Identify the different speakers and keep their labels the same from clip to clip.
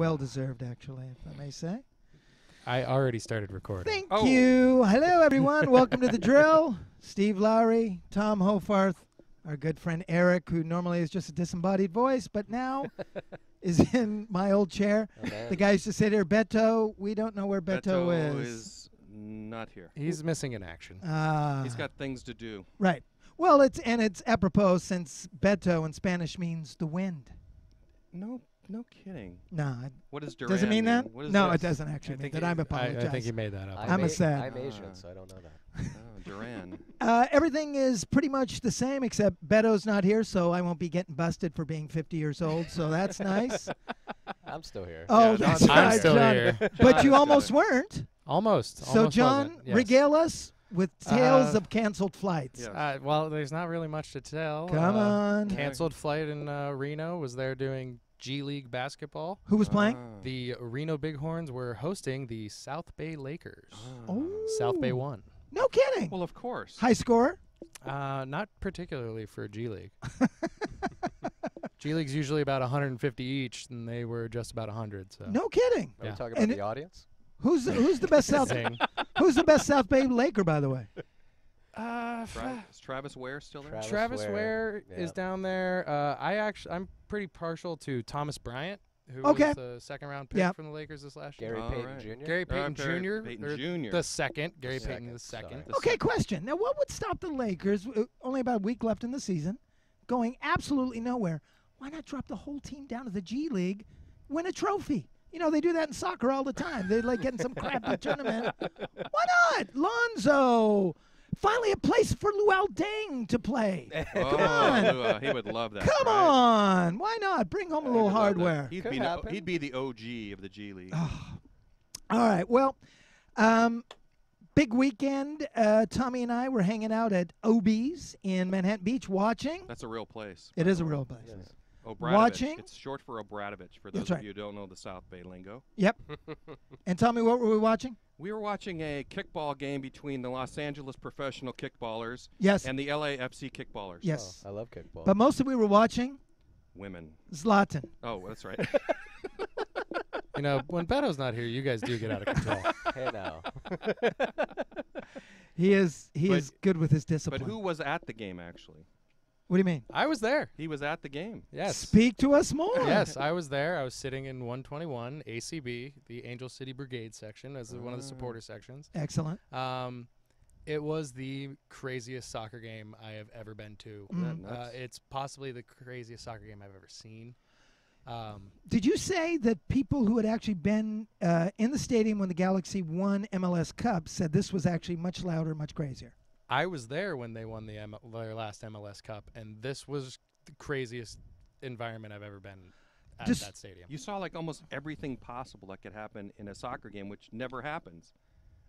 Speaker 1: Well deserved, actually, if I may say.
Speaker 2: I already started recording.
Speaker 1: Thank
Speaker 3: Oh.
Speaker 1: you. Hello, everyone. Welcome to the drill. Steve Lowery, Tom Hoffarth, our good friend Eric, who normally is just a disembodied voice, but now is in my old chair. The guy used to sit here, Beto. We don't know where Beto,
Speaker 3: Beto
Speaker 1: is.
Speaker 3: is not here.
Speaker 2: He's missing in action.
Speaker 1: Ah,
Speaker 3: He's got things to do.
Speaker 1: right. Well, it's and it's apropos since Beto in Spanish means the wind.
Speaker 3: No, no kidding.
Speaker 1: No, it
Speaker 3: What does Duran
Speaker 1: Does it mean that.
Speaker 3: What is
Speaker 1: no,
Speaker 3: this?
Speaker 1: it doesn't actually
Speaker 2: I
Speaker 1: mean
Speaker 2: think
Speaker 1: that.
Speaker 2: he-
Speaker 1: I'm
Speaker 2: I,
Speaker 1: apologize.
Speaker 2: I think he made that up.
Speaker 1: I'm a
Speaker 4: A-
Speaker 1: sad.
Speaker 4: I'm Asian,
Speaker 3: Ah.
Speaker 4: so I don't know that.
Speaker 3: Oh, Duran.
Speaker 1: Uh, everything is pretty much the same except Beto's not here, so I won't be getting busted for being 50 years old. So that's nice.
Speaker 4: I'm still here.
Speaker 1: Oh,
Speaker 3: Yeah,
Speaker 1: that's
Speaker 3: John's-
Speaker 2: I'm
Speaker 1: right,
Speaker 2: still
Speaker 1: John.
Speaker 2: here.
Speaker 1: But
Speaker 3: John's
Speaker 1: you
Speaker 3: got
Speaker 1: almost
Speaker 3: it.
Speaker 1: weren't.
Speaker 2: Almost.
Speaker 1: So,
Speaker 2: almost
Speaker 1: John,
Speaker 2: wasn't. Yes.
Speaker 1: regale us with tales
Speaker 2: Uh,
Speaker 1: of canceled flights.
Speaker 3: Yeah.
Speaker 2: Uh, well, there's not really much to tell.
Speaker 1: Come
Speaker 2: Uh,
Speaker 1: on.
Speaker 2: Canceled flight in uh, Reno. Was there doing G League basketball.
Speaker 1: Who was playing?
Speaker 3: Ah.
Speaker 2: The Reno Bighorns were hosting the South Bay Lakers.
Speaker 1: Oh,
Speaker 2: South Bay won.
Speaker 1: No kidding.
Speaker 3: Well, of course.
Speaker 1: High score?
Speaker 2: Uh, not particularly for G League. G League's usually about 150 each, and they were just about 100. So
Speaker 1: No kidding.
Speaker 4: Are
Speaker 2: Yeah.
Speaker 4: we talking
Speaker 1: And
Speaker 4: about
Speaker 1: it-
Speaker 4: the audience?
Speaker 1: Who's the, who's the best South
Speaker 2: Zing.
Speaker 1: Who's the best South Bay Laker, by the way?
Speaker 2: Uh,
Speaker 3: Tra- is Travis Ware still there?
Speaker 4: Travis
Speaker 2: Travis
Speaker 4: Ware,
Speaker 2: Ware is
Speaker 4: yeah.
Speaker 2: down there. Uh, I actually, I'm pretty partial to Thomas Bryant, who
Speaker 1: Okay.
Speaker 2: was the second round pick
Speaker 1: Yeah.
Speaker 2: from the Lakers this last year.
Speaker 4: Gary
Speaker 3: All
Speaker 4: Payton
Speaker 3: right.
Speaker 4: Jr.
Speaker 2: Gary
Speaker 3: Uh,
Speaker 2: Payton
Speaker 3: Gary
Speaker 2: Jr.
Speaker 3: Payton
Speaker 2: or
Speaker 3: Jr.
Speaker 2: The second. Gary
Speaker 4: The
Speaker 2: Payton the
Speaker 4: second,
Speaker 2: second.
Speaker 4: sorry.
Speaker 3: The
Speaker 1: Okay, question. Now, what would stop the Lakers, uh, only about a week left in the season, going absolutely nowhere? Why not drop the whole team down to the G League, win a trophy? You know, they do that in soccer all the time. They're like getting some crappy tournament. Why not? Lonzo! Finally, a place for Luol Deng to play.
Speaker 3: Oh,
Speaker 1: on.
Speaker 3: uh, he would love that.
Speaker 1: Come
Speaker 3: right?
Speaker 1: on. Why not? Bring home a little
Speaker 3: would
Speaker 1: hardware.
Speaker 3: He'd
Speaker 4: Could
Speaker 3: be, the, he'd be the OG of the G League.
Speaker 1: All right. Well, um, big weekend. Uh, Tommy and I were hanging out at OB's in Manhattan Beach watching.
Speaker 3: That's a real place.
Speaker 1: It is a real place.
Speaker 4: Yes.
Speaker 3: Obradovich.
Speaker 1: Watching?
Speaker 3: It's short for Obradovich, for
Speaker 1: That's
Speaker 3: those
Speaker 1: right.
Speaker 3: of you who don't know the South Bay lingo.
Speaker 1: Yep. and tell me what were we watching?
Speaker 3: We were watching a kickball game between the Los Angeles professional kickballers
Speaker 1: Yes.
Speaker 3: and the LAFC kickballers.
Speaker 1: yes.
Speaker 4: Oh, I love kickball.
Speaker 1: But mostly we were watching
Speaker 3: Women.
Speaker 1: Zlatan.
Speaker 3: Oh, that's right.
Speaker 2: You know, when Beto's not here, you guys do get out of control.
Speaker 4: hey now.
Speaker 1: He is he
Speaker 3: But-
Speaker 1: is good with his discipline.
Speaker 3: but
Speaker 1: discipline.
Speaker 3: who was at the game, actually?
Speaker 1: What do you mean?
Speaker 2: I was there.
Speaker 3: He was at the game.
Speaker 2: Yes.
Speaker 1: Speak to us more.
Speaker 2: Yes, I was there. I was sitting in 121 ACB, the Angel City Brigade section, as one of the
Speaker 3: Ah.
Speaker 2: supporter sections.
Speaker 1: Excellent.
Speaker 2: Um, it was the craziest soccer game I have ever been to.
Speaker 1: Mm.
Speaker 2: Uh, it's possibly the craziest soccer game I've ever seen. Um,
Speaker 1: Did you say that people who had actually been uh, in the stadium when the Galaxy won MLS Cup said this was actually much louder, much crazier?
Speaker 2: I was there when they won the M- their last MLS Cup, and this was the craziest environment I've ever been at
Speaker 1: Just-
Speaker 2: that stadium.
Speaker 3: You saw like almost everything possible that could happen in a soccer game, which never happens.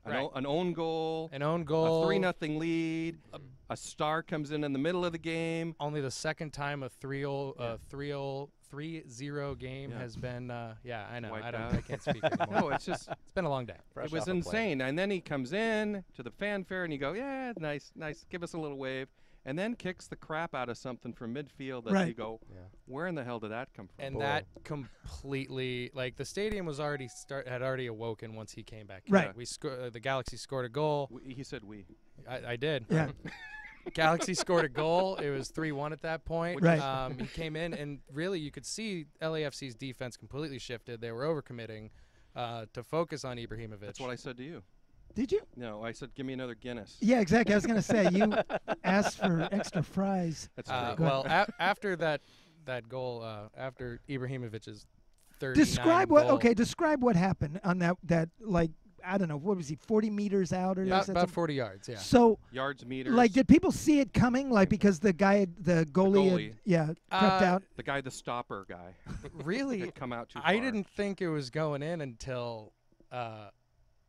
Speaker 3: An,
Speaker 2: Right.
Speaker 3: o- an own goal,
Speaker 2: An own goal.
Speaker 3: a three nothing lead,
Speaker 2: a-
Speaker 3: a star comes in in the middle of the game.
Speaker 2: only the second time a 3-0 uh, 3-0 3-0 game
Speaker 3: Yeah.
Speaker 2: has been uh, yeah i know i don't
Speaker 3: out.
Speaker 2: i can't speak anymore
Speaker 3: No, it's just
Speaker 2: it's been a long day
Speaker 4: Fresh
Speaker 3: it was
Speaker 4: off a plane.
Speaker 3: insane. And then he comes in to the fanfare and you go, yeah, nice, nice, give us a little wave, and then kicks the crap out of something from midfield that
Speaker 1: Right.
Speaker 3: you go,
Speaker 4: Yeah.
Speaker 3: where in the hell did that come from?
Speaker 2: and
Speaker 4: Boy.
Speaker 2: that completely like the stadium was already start had already awoken once he came back
Speaker 1: Right.
Speaker 2: we sco- uh, the galaxy scored a goal
Speaker 3: We- he said we.
Speaker 2: i, I did
Speaker 1: Yeah.
Speaker 2: galaxy scored a goal it was 3-1 at that point
Speaker 1: Right.
Speaker 2: um, he came in and really you could see lafc's defense completely shifted they were overcommitting uh, to focus on ibrahimovic
Speaker 3: That's what I said to you.
Speaker 1: Did you?
Speaker 3: No, I said, give me another Guinness.
Speaker 1: Yeah, exactly. I was going to say you asked for extra fries.
Speaker 3: That's
Speaker 2: Uh,
Speaker 3: true.
Speaker 2: well, a- after that that goal, uh, after Ibrahimovic's third.
Speaker 1: Describe what? Okay, describe what happened on that. That like I don't know. What was he? Forty meters out or
Speaker 2: about,
Speaker 1: something?
Speaker 2: about 40 yards. Yeah.
Speaker 1: So
Speaker 3: Yards, meters.
Speaker 1: like, did people see it coming? Like because the guy, had, the goalie, had-
Speaker 3: goalie.
Speaker 1: yeah, crept
Speaker 2: Uh,
Speaker 1: out.
Speaker 3: the guy, the stopper guy,
Speaker 2: really,
Speaker 3: had come out too
Speaker 2: I didn't think it was going in until. Uh,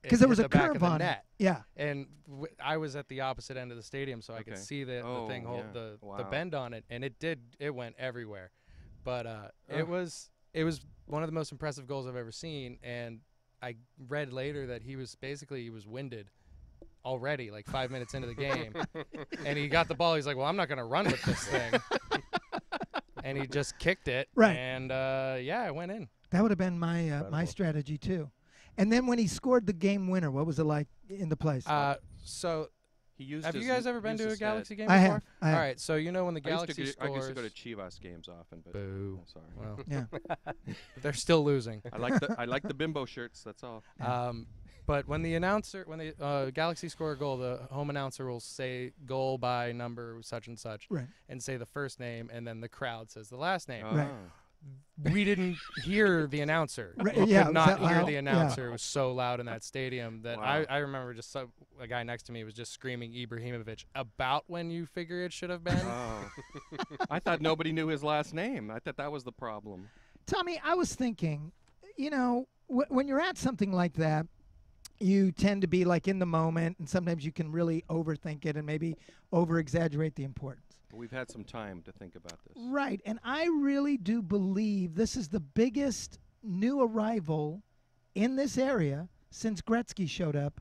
Speaker 1: Because there was
Speaker 2: the
Speaker 1: a
Speaker 2: back of
Speaker 1: curve
Speaker 2: the
Speaker 1: on
Speaker 2: net.
Speaker 1: it. Yeah.
Speaker 2: and w- I was at the opposite end of the stadium, so I could see the,
Speaker 3: Oh,
Speaker 2: the thing hold
Speaker 3: yeah.
Speaker 2: the the bend on it, and it did it went everywhere. But uh, it was it was one of the most impressive goals I've ever seen, and I read later that he was basically he was winded already, like five minutes into the game, and he got the ball. He's like, "Well, I'm not gonna run with this thing." and he just kicked it.
Speaker 1: Right.
Speaker 2: And uh, yeah, it went in.
Speaker 1: That would have been my uh, my strategy too. And then when he scored the game winner, what was it like in the place?
Speaker 2: Uh, so
Speaker 3: He used
Speaker 2: have you
Speaker 3: his-
Speaker 2: guys ever been to a
Speaker 3: his head.
Speaker 2: Galaxy game
Speaker 1: I
Speaker 2: before?
Speaker 1: have. I have.
Speaker 2: All right. So you know when the
Speaker 3: I used, to
Speaker 2: Galaxy
Speaker 3: go, I used to go to Chivas games often, but
Speaker 2: Boo.
Speaker 3: I'm sorry.
Speaker 2: Well,
Speaker 1: Yeah.
Speaker 2: they're still losing.
Speaker 3: I like the I like the bimbo shirts. That's all.
Speaker 2: Um, but when the announcer, when the uh, Galaxy score a goal, the home announcer will say goal by number such and such,
Speaker 1: Right.
Speaker 2: and say the first name, and then the crowd says the last name.
Speaker 1: Right.
Speaker 3: Oh.
Speaker 2: We didn't hear the announcer.
Speaker 1: Right,
Speaker 2: We
Speaker 1: yeah,
Speaker 2: could not hear
Speaker 1: loud?
Speaker 2: the
Speaker 1: Yeah.
Speaker 2: announcer. It was so loud in that stadium that
Speaker 3: Wow.
Speaker 2: I, I remember just some, a guy next to me was just screaming Ibrahimovic about when you figure it should have been.
Speaker 3: Oh. I thought nobody knew his last name. I thought that was the problem.
Speaker 1: Tommy, I was thinking, you know, wh- when you're at something like that, you tend to be like in the moment, and sometimes you can really overthink it and maybe over exaggerate the importance.
Speaker 3: But we've had some time to think about this.
Speaker 1: Right. And I really do believe this is the biggest new arrival in this area since Gretzky showed up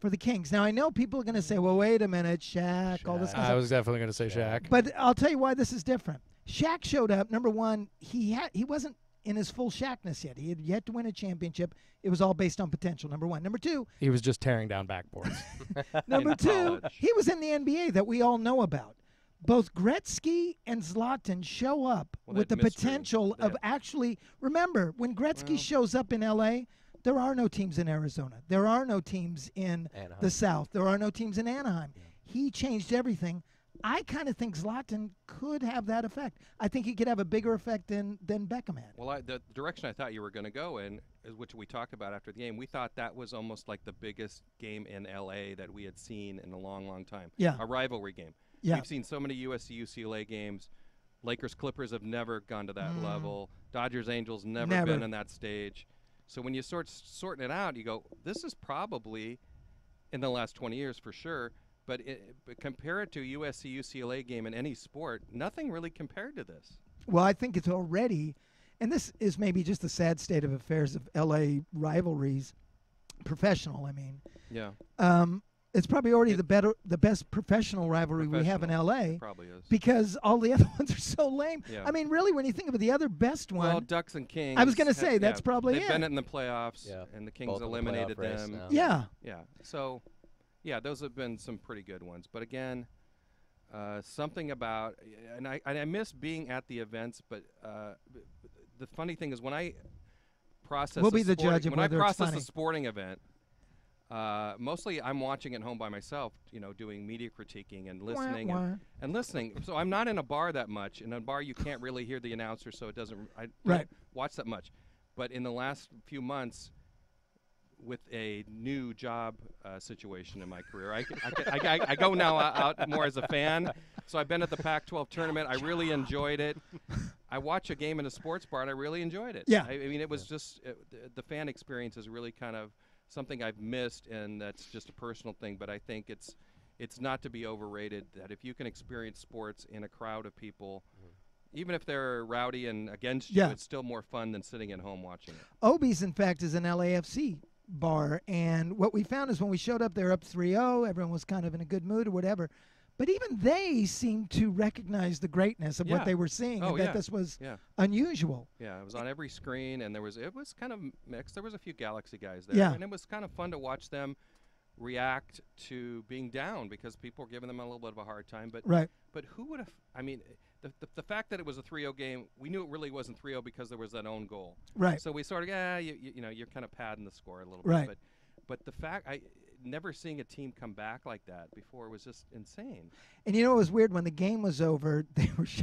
Speaker 1: for the Kings. Now, I know people are going to say, well, wait a minute, Shaq, all this
Speaker 2: I was definitely going to say
Speaker 4: Yeah.
Speaker 2: Shaq.
Speaker 1: But I'll tell you why this is different. Shaq showed up. Number one, he had he wasn't in his full Shaqness yet. He had yet to win a championship. It was all based on potential. Number one. Number two.
Speaker 2: He was just tearing down backboards.
Speaker 1: Number two.
Speaker 3: college.
Speaker 1: He was in the NBA that we all know about. Both Gretzky and Zlatan show up
Speaker 3: Well,
Speaker 1: with the
Speaker 3: mystery,
Speaker 1: potential of actually. Remember, when Gretzky
Speaker 3: Well-
Speaker 1: shows up in LA, there are no teams in Arizona. There are no teams in
Speaker 4: Anaheim.
Speaker 1: the South. There are no teams in Anaheim. He changed everything. I kind of think Zlatan could have that effect. I think he could have a bigger effect than than Beckham had.
Speaker 3: Well, I, the direction I thought you were going to go in, is which we talked about after the game, we thought that was almost like the biggest game in LA that we had seen in a long, long time.
Speaker 1: Yeah.
Speaker 3: A rivalry game.
Speaker 1: Yeah.
Speaker 3: We've seen so many USC UCLA games. Lakers Clippers have never gone to that
Speaker 1: Mm.
Speaker 3: level. Dodgers Angels never,
Speaker 1: Never.
Speaker 3: been in that stage. So when you sort sorting it out, you go, this is probably in the last 20 years for sure. But, it, but compare it to a USC UCLA game in any sport, nothing really compared to this.
Speaker 1: Well, I think it's already, and this is maybe just the sad state of affairs of LA rivalries, professional. I mean,
Speaker 3: Yeah,
Speaker 1: um, it's probably already
Speaker 3: It-
Speaker 1: the better, the best professional rivalry we have in LA
Speaker 3: it probably is.
Speaker 1: because all the other ones are so lame.
Speaker 3: Yeah.
Speaker 1: I mean, really, when you think of it, the other best one.
Speaker 3: Well, Ducks and Kings.
Speaker 1: I was gonna
Speaker 3: have-
Speaker 1: say, that's
Speaker 3: yeah,
Speaker 1: probably
Speaker 3: they've been in the playoffs,
Speaker 4: Yeah,
Speaker 3: and the Kings
Speaker 4: both in the
Speaker 3: eliminated
Speaker 4: race
Speaker 3: them.
Speaker 4: now.
Speaker 1: yeah,
Speaker 3: Yeah. So, yeah, those have been some pretty good ones. But again, uh, something about, and I and I miss being at the events. But uh, b- b- the funny thing is when I process,
Speaker 1: We'll be the
Speaker 3: sporting-
Speaker 1: judge of
Speaker 3: when I
Speaker 1: whether it's
Speaker 3: process
Speaker 1: funny.
Speaker 3: a sporting event. Uh, mostly, I'm watching at home by myself. You know, doing media critiquing and listening
Speaker 1: wah.
Speaker 3: and, and listening. So I'm not in a bar that much. In a bar, you can't really hear the announcer, so it doesn't. I don't
Speaker 1: Right.
Speaker 3: watch that much. But in the last few months, with a new job uh, situation in my career, I, I, I, I, I go now out out more as a fan. So I've been at the Pac-12 tournament. I really enjoyed it. I watch a game in a sports bar, and I really enjoyed it.
Speaker 1: Yeah.
Speaker 3: I, I mean, it was just uh, the, the fan experience is really kind of something I've missed, and that's just a personal thing. But I think it's it's not to be overrated that if you can experience sports in a crowd of people, mm-hmm. even if they're rowdy and against you,
Speaker 1: Yeah.
Speaker 3: it's still more fun than sitting at home watching it.
Speaker 1: Obi's, in fact, is an LAFC bar. And what we found is when we showed up, they're up 3 0. Everyone was kind of in a good mood or whatever. But even they seemed to recognize the greatness of
Speaker 3: Yeah.
Speaker 1: what they were seeing
Speaker 3: Oh,
Speaker 1: and that
Speaker 3: yeah.
Speaker 1: this was
Speaker 3: Yeah.
Speaker 1: unusual.
Speaker 3: Yeah, it was on every screen, and there was it was kind of mixed. There was a few Galaxy guys there,
Speaker 1: Yeah.
Speaker 3: and it was kind of fun to watch them react to being down because people were giving them a little bit of a hard time. But
Speaker 1: Right.
Speaker 3: but who would have? I mean, the, the the fact that it was a 3-0 game, we knew it really wasn't 3-0 because there was that own goal.
Speaker 1: Right.
Speaker 3: So we sort of yeah, you, you, you know, you're kind of padding the score a little
Speaker 1: Right.
Speaker 3: bit. But but the fact I never seeing a team come back like that before was just insane.
Speaker 1: And you know it was weird when the game was over? They were sh-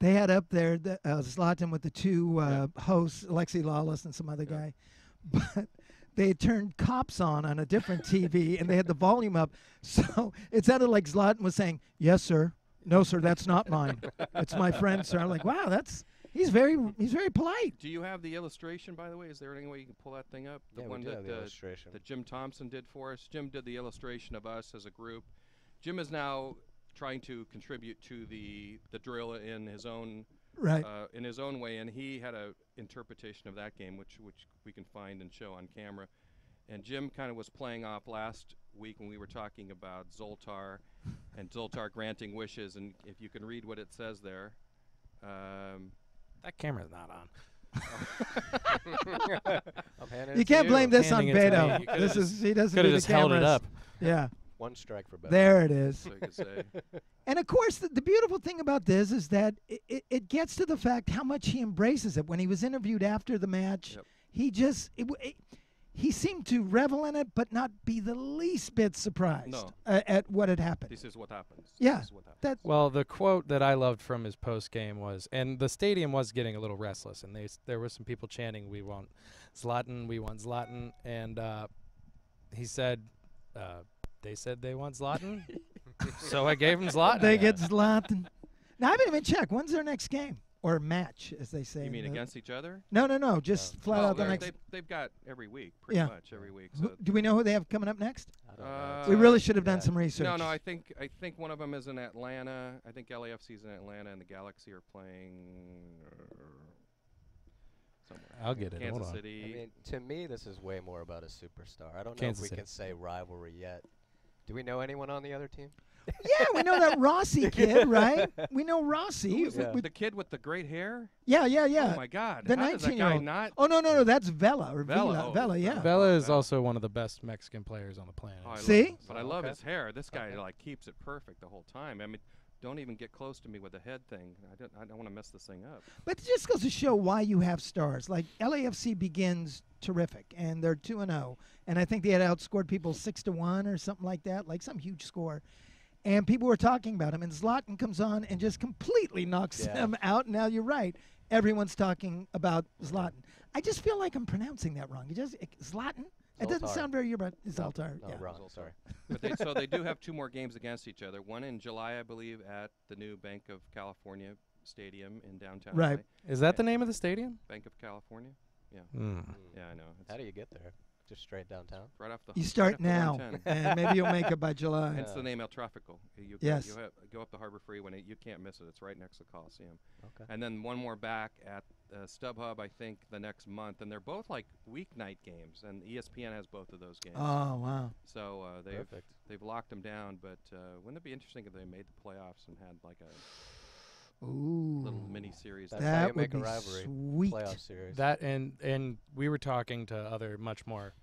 Speaker 1: they had up there the, uh, Zlatan with the two uh, hosts, Alexi Lalas and some other
Speaker 3: Yeah.
Speaker 1: guy, but they had turned cops on on a different TV and they had the volume up, so it sounded like Zlatan was saying, "Yes, sir. No, sir. That's not mine. It's my friend, sir." I'm like, "Wow, that's he's very he's very polite."
Speaker 3: Do you have the illustration, by the way? Is there any way you can pull that thing up? The
Speaker 4: yeah,
Speaker 3: one
Speaker 4: we do
Speaker 3: that
Speaker 4: have the
Speaker 3: uh,
Speaker 4: illustration.
Speaker 3: that Jim Thompson did for us. Jim did the illustration of us as a group. Jim is now trying to contribute to the the drill in his own
Speaker 1: Right.
Speaker 3: uh, in his own way, and he had a interpretation of that game, which which we can find and show on camera. And Jim kind of was playing off last week when we were talking about Zoltar and Zoltar granting wishes, and if you can read what it says there. Um,
Speaker 2: That camera's not on.
Speaker 1: You can't blame this on
Speaker 2: Handing it to me.
Speaker 1: Beto.
Speaker 2: Could've
Speaker 1: This
Speaker 2: just-
Speaker 1: is he doesn't
Speaker 2: Could
Speaker 1: do
Speaker 2: have
Speaker 1: the
Speaker 2: just held it
Speaker 1: cameras.
Speaker 2: up.
Speaker 1: Yeah,
Speaker 4: One strike for Beto.
Speaker 1: there it is.
Speaker 3: so you could say.
Speaker 1: And of course, the, the beautiful thing about this is that it, it, it gets to the fact how much he embraces it. When he was interviewed after the match,
Speaker 3: Yep.
Speaker 1: he just it, w- it, he seemed to revel in it, but not be the least bit surprised
Speaker 3: No.
Speaker 1: uh, at what had happened.
Speaker 3: This is what happens.
Speaker 1: Yeah,
Speaker 3: This is what happens.
Speaker 1: That
Speaker 2: Well, the quote that I loved from his post game was, and the stadium was getting a little restless, and they there were some people chanting, "We want Zlatan, we want Zlatan," and uh, he said, uh, "They said they want Zlatan, so I gave him Zlatan."
Speaker 1: they get Zlatan. Now I haven't even checked. When's their next game or match, as they say?
Speaker 3: You mean against each other?
Speaker 1: No, no, no. Just
Speaker 4: No.
Speaker 1: flat
Speaker 3: Well,
Speaker 1: out the
Speaker 3: they're-
Speaker 1: next.
Speaker 3: They've, they've got every week, pretty
Speaker 1: Yeah.
Speaker 3: much every week. So
Speaker 1: Do we know who they have coming up next?
Speaker 4: I don't know.
Speaker 3: Uh,
Speaker 1: we really should have done some research.
Speaker 3: no, no. I think I think one of them is in Atlanta. I think LAFC's in Atlanta, and the Galaxy are playing uh, somewhere.
Speaker 2: I'll get it.
Speaker 3: Kansas
Speaker 2: Hold on.
Speaker 3: City.
Speaker 4: I mean, to me, this is way more about a superstar. I don't know if we
Speaker 2: City.
Speaker 4: can say rivalry yet. Do we know anyone on the other team?
Speaker 1: Yeah, we know that Rossi kid, right? We know Rossi.
Speaker 3: Who is
Speaker 1: We-
Speaker 3: it?
Speaker 1: we-
Speaker 3: the kid with the great hair?
Speaker 1: yeah, yeah, yeah.
Speaker 3: Oh my God!
Speaker 1: The
Speaker 3: How that guy
Speaker 1: 19-year-old.
Speaker 3: not?
Speaker 1: Oh no, no, no, that's Vela or
Speaker 3: Vela,
Speaker 1: Vela.
Speaker 3: oh,
Speaker 1: Vela, yeah.
Speaker 3: Vela.
Speaker 2: Vela is also one of the best Mexican players on the planet.
Speaker 3: Oh, I love
Speaker 1: See?
Speaker 3: But I
Speaker 4: Oh,
Speaker 3: love
Speaker 4: okay.
Speaker 3: his hair. This guy
Speaker 4: Okay.
Speaker 3: like keeps it perfect the whole time. I mean, don't even get close to me with the head thing. I don't. I don't want to mess this thing up.
Speaker 1: But it just goes to show why you have stars. Like LAFC begins terrific, and they're two and zero, and I think they had outscored people six to one or something like that, like some huge score. And people were talking about him, and Zlatan comes on and just completely knocks
Speaker 4: Yeah.
Speaker 1: them out. Now you're right; everyone's talking about Zlatan. I just feel like I'm pronouncing that wrong. It just it, Zlatan. It doesn't sound very Europe. Zoltar.
Speaker 4: No,
Speaker 1: yeah.
Speaker 4: wrong.
Speaker 3: Zoltar.
Speaker 4: Sorry.
Speaker 3: But they, so they do have two more games against each other. One in July, I believe, at the new Bank of California Stadium in downtown.
Speaker 1: Right.
Speaker 3: LA.
Speaker 2: Is that the name of the stadium?
Speaker 3: Bank of California.
Speaker 2: Hmm.
Speaker 4: Mm.
Speaker 3: Yeah, I know. It's
Speaker 4: How do you get there? Just straight downtown?
Speaker 3: right off the.
Speaker 1: You start
Speaker 3: off the
Speaker 1: now, and maybe you'll make it by July.
Speaker 3: Hence
Speaker 4: Yeah.
Speaker 3: the name El Tráfico. You go,
Speaker 1: Yes.
Speaker 3: you have, go up the Harbor Freeway. and You can't miss it. It's right next to the Coliseum.
Speaker 4: Okay.
Speaker 3: And then one more back at uh, StubHub, I think, the next month. And they're both like weeknight games, and E ESPN has both of those games.
Speaker 1: Oh wow!
Speaker 3: so uh, they've
Speaker 4: Perfect.
Speaker 3: they've locked them down. But uh, wouldn't it be interesting if they made the playoffs and had like a
Speaker 1: Ooh,
Speaker 3: little mini series?
Speaker 4: That's
Speaker 1: that
Speaker 4: how
Speaker 1: would
Speaker 4: make
Speaker 1: be
Speaker 4: a rivalry.
Speaker 1: sweet.
Speaker 4: Playoff series.
Speaker 2: That and and we were talking to other much more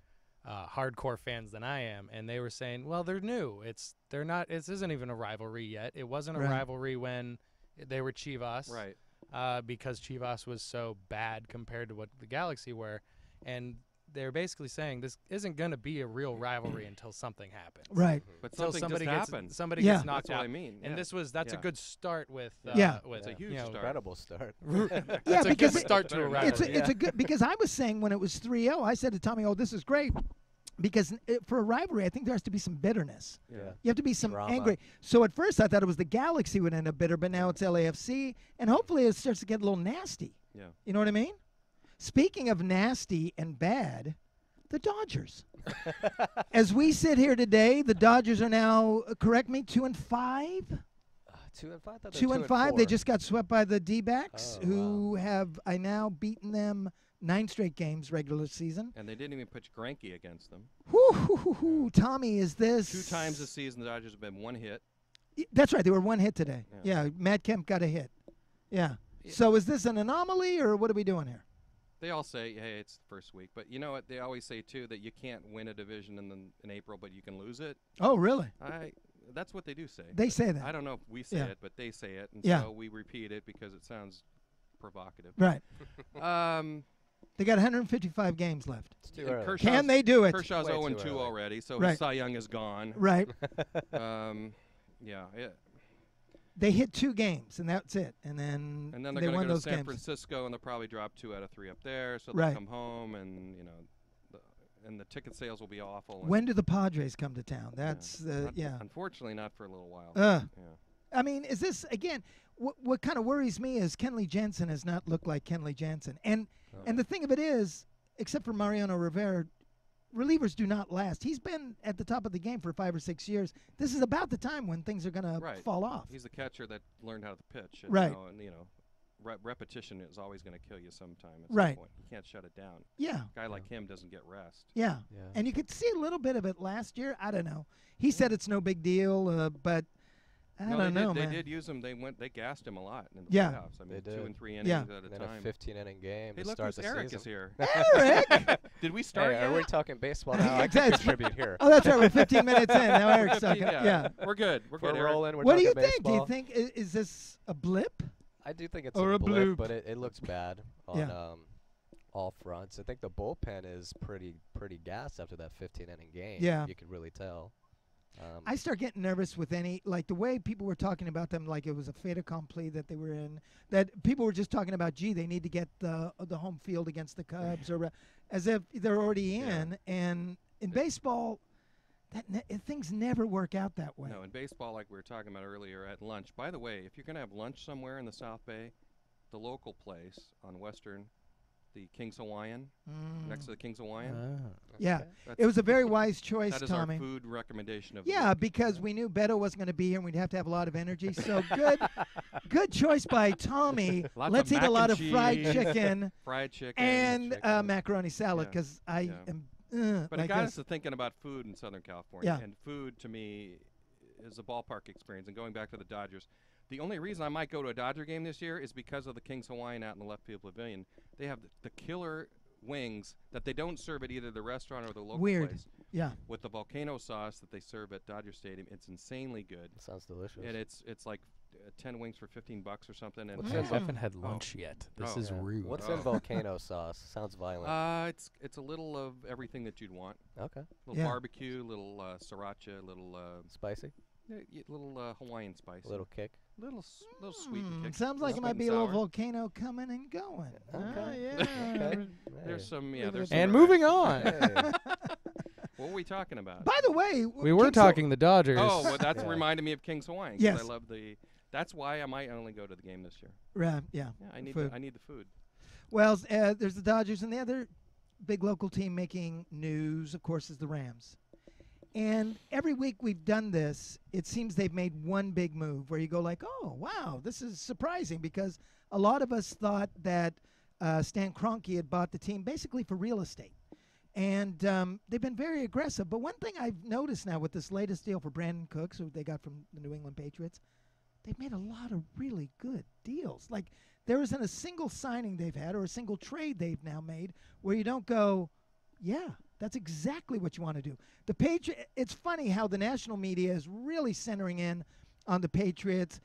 Speaker 2: uh, hardcore fans than I am, and they were saying, "Well, they're new. It's they're not. This isn't even a rivalry yet. It wasn't a
Speaker 1: Right.
Speaker 2: rivalry when they were Chivas,
Speaker 3: Right.
Speaker 2: Uh, because Chivas was so bad compared to what the Galaxy were, and they're basically saying this isn't going to be a real rivalry until something happens.
Speaker 1: Right.
Speaker 3: But
Speaker 2: Until
Speaker 3: something
Speaker 2: somebody
Speaker 3: just
Speaker 2: gets
Speaker 3: happened.
Speaker 2: somebody
Speaker 1: Yeah.
Speaker 2: gets knocked
Speaker 3: That's what
Speaker 2: out.
Speaker 3: I mean.
Speaker 2: And
Speaker 3: yeah.
Speaker 2: this was that's
Speaker 3: Yeah.
Speaker 2: a good start with uh,
Speaker 1: Yeah.
Speaker 2: with
Speaker 3: It's a huge
Speaker 2: you know,
Speaker 3: start.
Speaker 4: Incredible start.
Speaker 1: Yeah,
Speaker 2: It's a
Speaker 1: because
Speaker 2: good
Speaker 1: it-
Speaker 2: start to a
Speaker 3: It's
Speaker 2: rivalry.
Speaker 1: it's a, it's
Speaker 4: Yeah.
Speaker 1: a good because I was saying when it was 3-0, I said to Tommy, "Oh, this is great." Because it, for a rivalry, I think there has to be some bitterness.
Speaker 3: Yeah.
Speaker 1: You have to be some
Speaker 4: Drama.
Speaker 1: angry. So at first, I thought it was the Galaxy would end up bitter, but now it's LAFC, and hopefully it starts to get a little nasty.
Speaker 3: Yeah.
Speaker 1: You know what I mean? Speaking of nasty and bad, the Dodgers. As we sit here today, the Dodgers are now, uh, correct me, two and five.
Speaker 4: Uh, two and five. I thought they
Speaker 1: two
Speaker 4: were
Speaker 1: and five. They just got swept by the D-backs,
Speaker 4: Oh,
Speaker 1: who have I now beaten them nine straight games regular season.
Speaker 3: And they didn't even pitch Greinke against them.
Speaker 1: Whoo, hoo, hoo, hoo. Tommy, is this
Speaker 3: Two times this season, the Dodgers have been one hit.
Speaker 1: Y- That's right. They were one hit today.
Speaker 3: Yeah.
Speaker 1: Yeah, Matt Kemp got a hit. Yeah.
Speaker 3: Yeah.
Speaker 1: So is this an anomaly or what are we doing here?
Speaker 3: They all say, "Hey, it's the first week," but you know what? They always say too that you can't win a division in the, in April, but you can lose it.
Speaker 1: Oh, really?
Speaker 3: I that's what they do say.
Speaker 1: They
Speaker 3: but
Speaker 1: say that.
Speaker 3: I don't know if we say
Speaker 1: Yeah.
Speaker 3: it, but they say it, and
Speaker 1: Yeah.
Speaker 3: so we repeat it because it sounds provocative.
Speaker 1: Right.
Speaker 3: Um,
Speaker 1: They got 155 games left.
Speaker 4: It's too early.
Speaker 1: Can they do it?
Speaker 3: Kershaw's
Speaker 4: Way
Speaker 3: 0
Speaker 4: too
Speaker 3: 2
Speaker 4: early.
Speaker 3: already, so
Speaker 1: Right.
Speaker 3: his Cy Young is gone.
Speaker 1: Right.
Speaker 3: um, yeah, yeah.
Speaker 1: They hit two games and that's it. And then,
Speaker 3: And then they're
Speaker 1: they
Speaker 3: going to
Speaker 1: won
Speaker 3: go to
Speaker 1: those
Speaker 3: San
Speaker 1: games.
Speaker 3: Francisco, and they'll probably drop two out of three up there. So they'll come home, and you know, the, and the ticket sales will be awful.
Speaker 1: When do the Padres come to town?
Speaker 3: yeah.
Speaker 1: That's uh,
Speaker 3: Not-
Speaker 1: yeah.
Speaker 3: Unfortunately, not for a little while.
Speaker 1: Uh,
Speaker 3: yeah.
Speaker 1: I mean, is this again? What what kind of worries me is Kenley Jansen has not looked like Kenley Jansen, and
Speaker 4: Oh.
Speaker 1: and the thing of it is, except for Mariano Rivera, relievers do not last. He's been at the top of the game for five or six years. This is about the time when things are going to fall off.
Speaker 3: He's the catcher that learned how to pitch. And,
Speaker 1: Right.
Speaker 3: You know, and you know, re- repetition is always going to kill you sometime. At
Speaker 1: Right.
Speaker 3: Some point. You can't shut it down.
Speaker 1: Yeah,
Speaker 3: A guy like him doesn't get rest.
Speaker 1: yeah.
Speaker 4: Yeah.
Speaker 1: And you could see a little bit of it last year. I don't know. He said it's no big deal, uh, but I
Speaker 3: no,
Speaker 1: don't
Speaker 3: they
Speaker 1: know,
Speaker 3: did,
Speaker 1: man.
Speaker 3: They did use him. They went. They gassed him a lot in the
Speaker 1: Yeah.
Speaker 3: playoffs. I mean,
Speaker 4: They
Speaker 3: two
Speaker 4: did.
Speaker 3: and three innings
Speaker 1: Yeah.
Speaker 3: at a
Speaker 4: And then
Speaker 3: time.
Speaker 4: a 15 inning game
Speaker 3: Hey,
Speaker 4: to
Speaker 3: look,
Speaker 4: start the
Speaker 3: Eric
Speaker 4: season.
Speaker 3: is here.
Speaker 1: Eric.
Speaker 3: Did we start
Speaker 4: Hey,
Speaker 3: yet?
Speaker 4: are we talking baseball now? I can
Speaker 1: Exactly.
Speaker 4: contribute here.
Speaker 1: oh, that's right. We're 15 minutes in. Now Eric's talking. Yeah.
Speaker 3: We're good. We're
Speaker 4: We're
Speaker 3: good. Eric.
Speaker 4: rolling. We're
Speaker 1: What do you
Speaker 4: talking
Speaker 1: think? Do you think i- is this a blip?
Speaker 4: I do think it's
Speaker 1: Or
Speaker 4: a,
Speaker 1: a
Speaker 4: blip, but it, it looks bad on
Speaker 1: Yeah.
Speaker 4: um, all fronts. I think the bullpen is pretty pretty gassed after that 15 inning game.
Speaker 1: Yeah.
Speaker 4: you could really tell. Um,
Speaker 1: I start getting nervous with any like the way people were talking about them, like it was a fait accompli that they were in. That people were just talking about, gee, they need to get the the home field against the Cubs, or as if they're already
Speaker 3: Yeah.
Speaker 1: in. And in baseball, that ne- things never work out that way.
Speaker 3: No, in baseball, like we were talking about earlier at lunch. By the way, if you're going to have lunch somewhere in the South Bay, the local place on Western, the King's Hawaiian, next to the King's Hawaiian,
Speaker 2: Ah.
Speaker 1: Yeah,
Speaker 3: that's,
Speaker 1: it was a very wise choice,
Speaker 3: that is
Speaker 1: Tommy.
Speaker 3: our food recommendation of the
Speaker 1: Yeah,
Speaker 3: week.
Speaker 1: because we knew Beto wasn't going to be here, and we'd have to have a lot of energy. So good, good choice by Tommy.
Speaker 3: Lots
Speaker 1: Let's eat a lot
Speaker 3: and
Speaker 1: of fried chicken
Speaker 3: fried chicken
Speaker 1: and uh, macaroni salad
Speaker 3: Yeah.
Speaker 1: because I
Speaker 3: Yeah.
Speaker 1: am. Uh,
Speaker 3: But
Speaker 1: like
Speaker 3: it got
Speaker 1: this.
Speaker 3: us to thinking about food in Southern California.
Speaker 1: Yeah.
Speaker 3: And food to me is a ballpark experience. And going back to the Dodgers, the only reason I might go to a Dodger game this year is because of the King's Hawaiian out in the left field pavilion. They have the, the killer wings that they don't serve at either the restaurant or the local
Speaker 1: Weird.
Speaker 3: place.
Speaker 1: Yeah.
Speaker 3: With the volcano sauce that they serve at Dodger Stadium, it's insanely good.
Speaker 4: sounds delicious.
Speaker 3: And it's it's like uh, ten wings for fifteen bucks or something. And
Speaker 4: What's
Speaker 2: I
Speaker 4: in
Speaker 2: haven't had
Speaker 3: Oh.
Speaker 2: lunch yet. This
Speaker 3: Oh.
Speaker 2: is
Speaker 4: Yeah.
Speaker 2: rude.
Speaker 4: What's
Speaker 3: Oh.
Speaker 4: in volcano sauce? Sounds violent.
Speaker 3: uh, it's it's a little of everything that you'd want.
Speaker 4: okay,
Speaker 3: little
Speaker 1: Yeah.
Speaker 3: barbecue, little uh, sriracha, little uh,
Speaker 4: spicy,
Speaker 3: yeah, little uh, Hawaiian spice.
Speaker 4: a little kick.
Speaker 3: little s- little sweet and
Speaker 1: Mm,
Speaker 3: kick.
Speaker 1: sounds like it might
Speaker 3: and
Speaker 1: be a little volcano coming and going. Ah,
Speaker 4: Okay.
Speaker 1: yeah.
Speaker 4: Okay.
Speaker 3: There's some yeah. There's
Speaker 1: at
Speaker 3: some
Speaker 2: And
Speaker 3: variety.
Speaker 2: moving on.
Speaker 3: What were we talking about?
Speaker 1: By the way,
Speaker 2: we were
Speaker 1: King's Haw-
Speaker 2: talking the Dodgers.
Speaker 3: oh, well, that's
Speaker 4: Yeah.
Speaker 3: reminded me of King's Hawaiian. 'cause
Speaker 1: Yes.
Speaker 3: I love the. That's why I might only go to the game this year.
Speaker 1: Right, yeah.
Speaker 3: Yeah, I need
Speaker 1: Food.
Speaker 3: the, I need the food.
Speaker 1: Well, uh, there's the Dodgers, and the other big local team making news, of course, is the Rams. And every week we've done this, it seems they've made one big move where you go like, "Oh, wow, this is surprising," because a lot of us thought that uh, Stan Kroenke had bought the team basically for real estate, and um, they've been very aggressive. But one thing I've noticed now with this latest deal for Brandin Cooks, who they got from the New England Patriots, they've made a lot of really good deals. Like there isn't a single signing they've had or a single trade they've now made where you don't go, yeah, that's exactly what you want to do. The Patri- it's funny how the national media is really centering in on the Patriots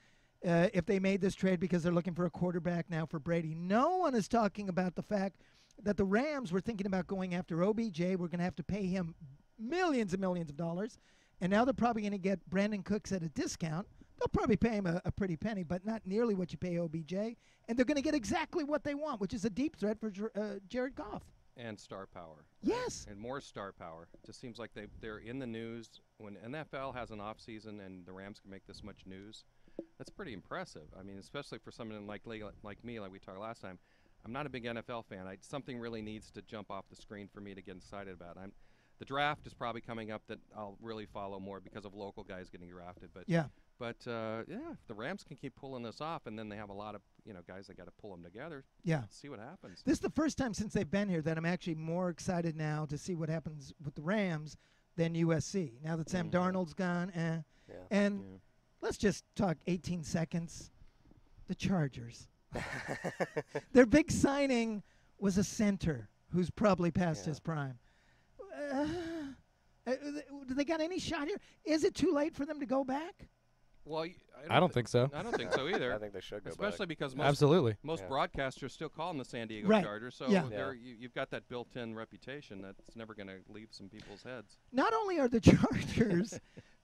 Speaker 1: uh, if they made this trade because they're looking for a quarterback now for Brady. No one is talking about the fact that the Rams were thinking about going after OBJ. We're going to have to pay him millions and millions of dollars. And now they're probably going to get Brandin Cooks at a discount. They'll probably pay him a, a pretty penny, but not nearly what you pay OBJ. And they're going to get exactly what they want, which is a deep threat for uh, Jared Goff.
Speaker 3: And star power.
Speaker 1: Yes.
Speaker 3: And more star power. Just seems like they they're in the news when NFL has an off season and the Rams can make this much news. That's pretty impressive. I mean, especially for someone like like me, like we talked last time. I'm not a big NFL fan. I, something really needs to jump off the screen for me to get excited about. I'm the draft is probably coming up that I'll really follow more because of local guys getting drafted. But
Speaker 1: Yeah.
Speaker 3: but uh, yeah, if the Rams can keep pulling this off, and then they have a lot of you know guys that got to pull them together.
Speaker 1: Yeah.
Speaker 3: See what happens.
Speaker 1: This is the first time since they've been here that I'm actually more excited now to see what happens with the Rams than USC. Now that Sam
Speaker 3: Mhm.
Speaker 1: Darnold's gone, eh.
Speaker 4: Yeah.
Speaker 1: And
Speaker 3: Yeah.
Speaker 1: let's just talk 18 seconds. The Chargers. Their big signing was a center who's probably past
Speaker 4: Yeah.
Speaker 1: his prime. Uh, uh, do they got any shot here? Is it too late for them to go back?
Speaker 3: Well,
Speaker 2: I don't
Speaker 3: thi-
Speaker 2: think so.
Speaker 3: I don't think so either.
Speaker 4: I think they should go
Speaker 3: Especially
Speaker 4: back.
Speaker 3: because most
Speaker 2: Absolutely.
Speaker 3: most
Speaker 4: Yeah.
Speaker 3: broadcasters still call them the San Diego
Speaker 1: Right.
Speaker 3: Chargers, so
Speaker 1: Yeah.
Speaker 3: they're,
Speaker 4: Yeah.
Speaker 3: you, you've got that built-in reputation that's never going to leave some people's heads.
Speaker 1: Not only are the Chargers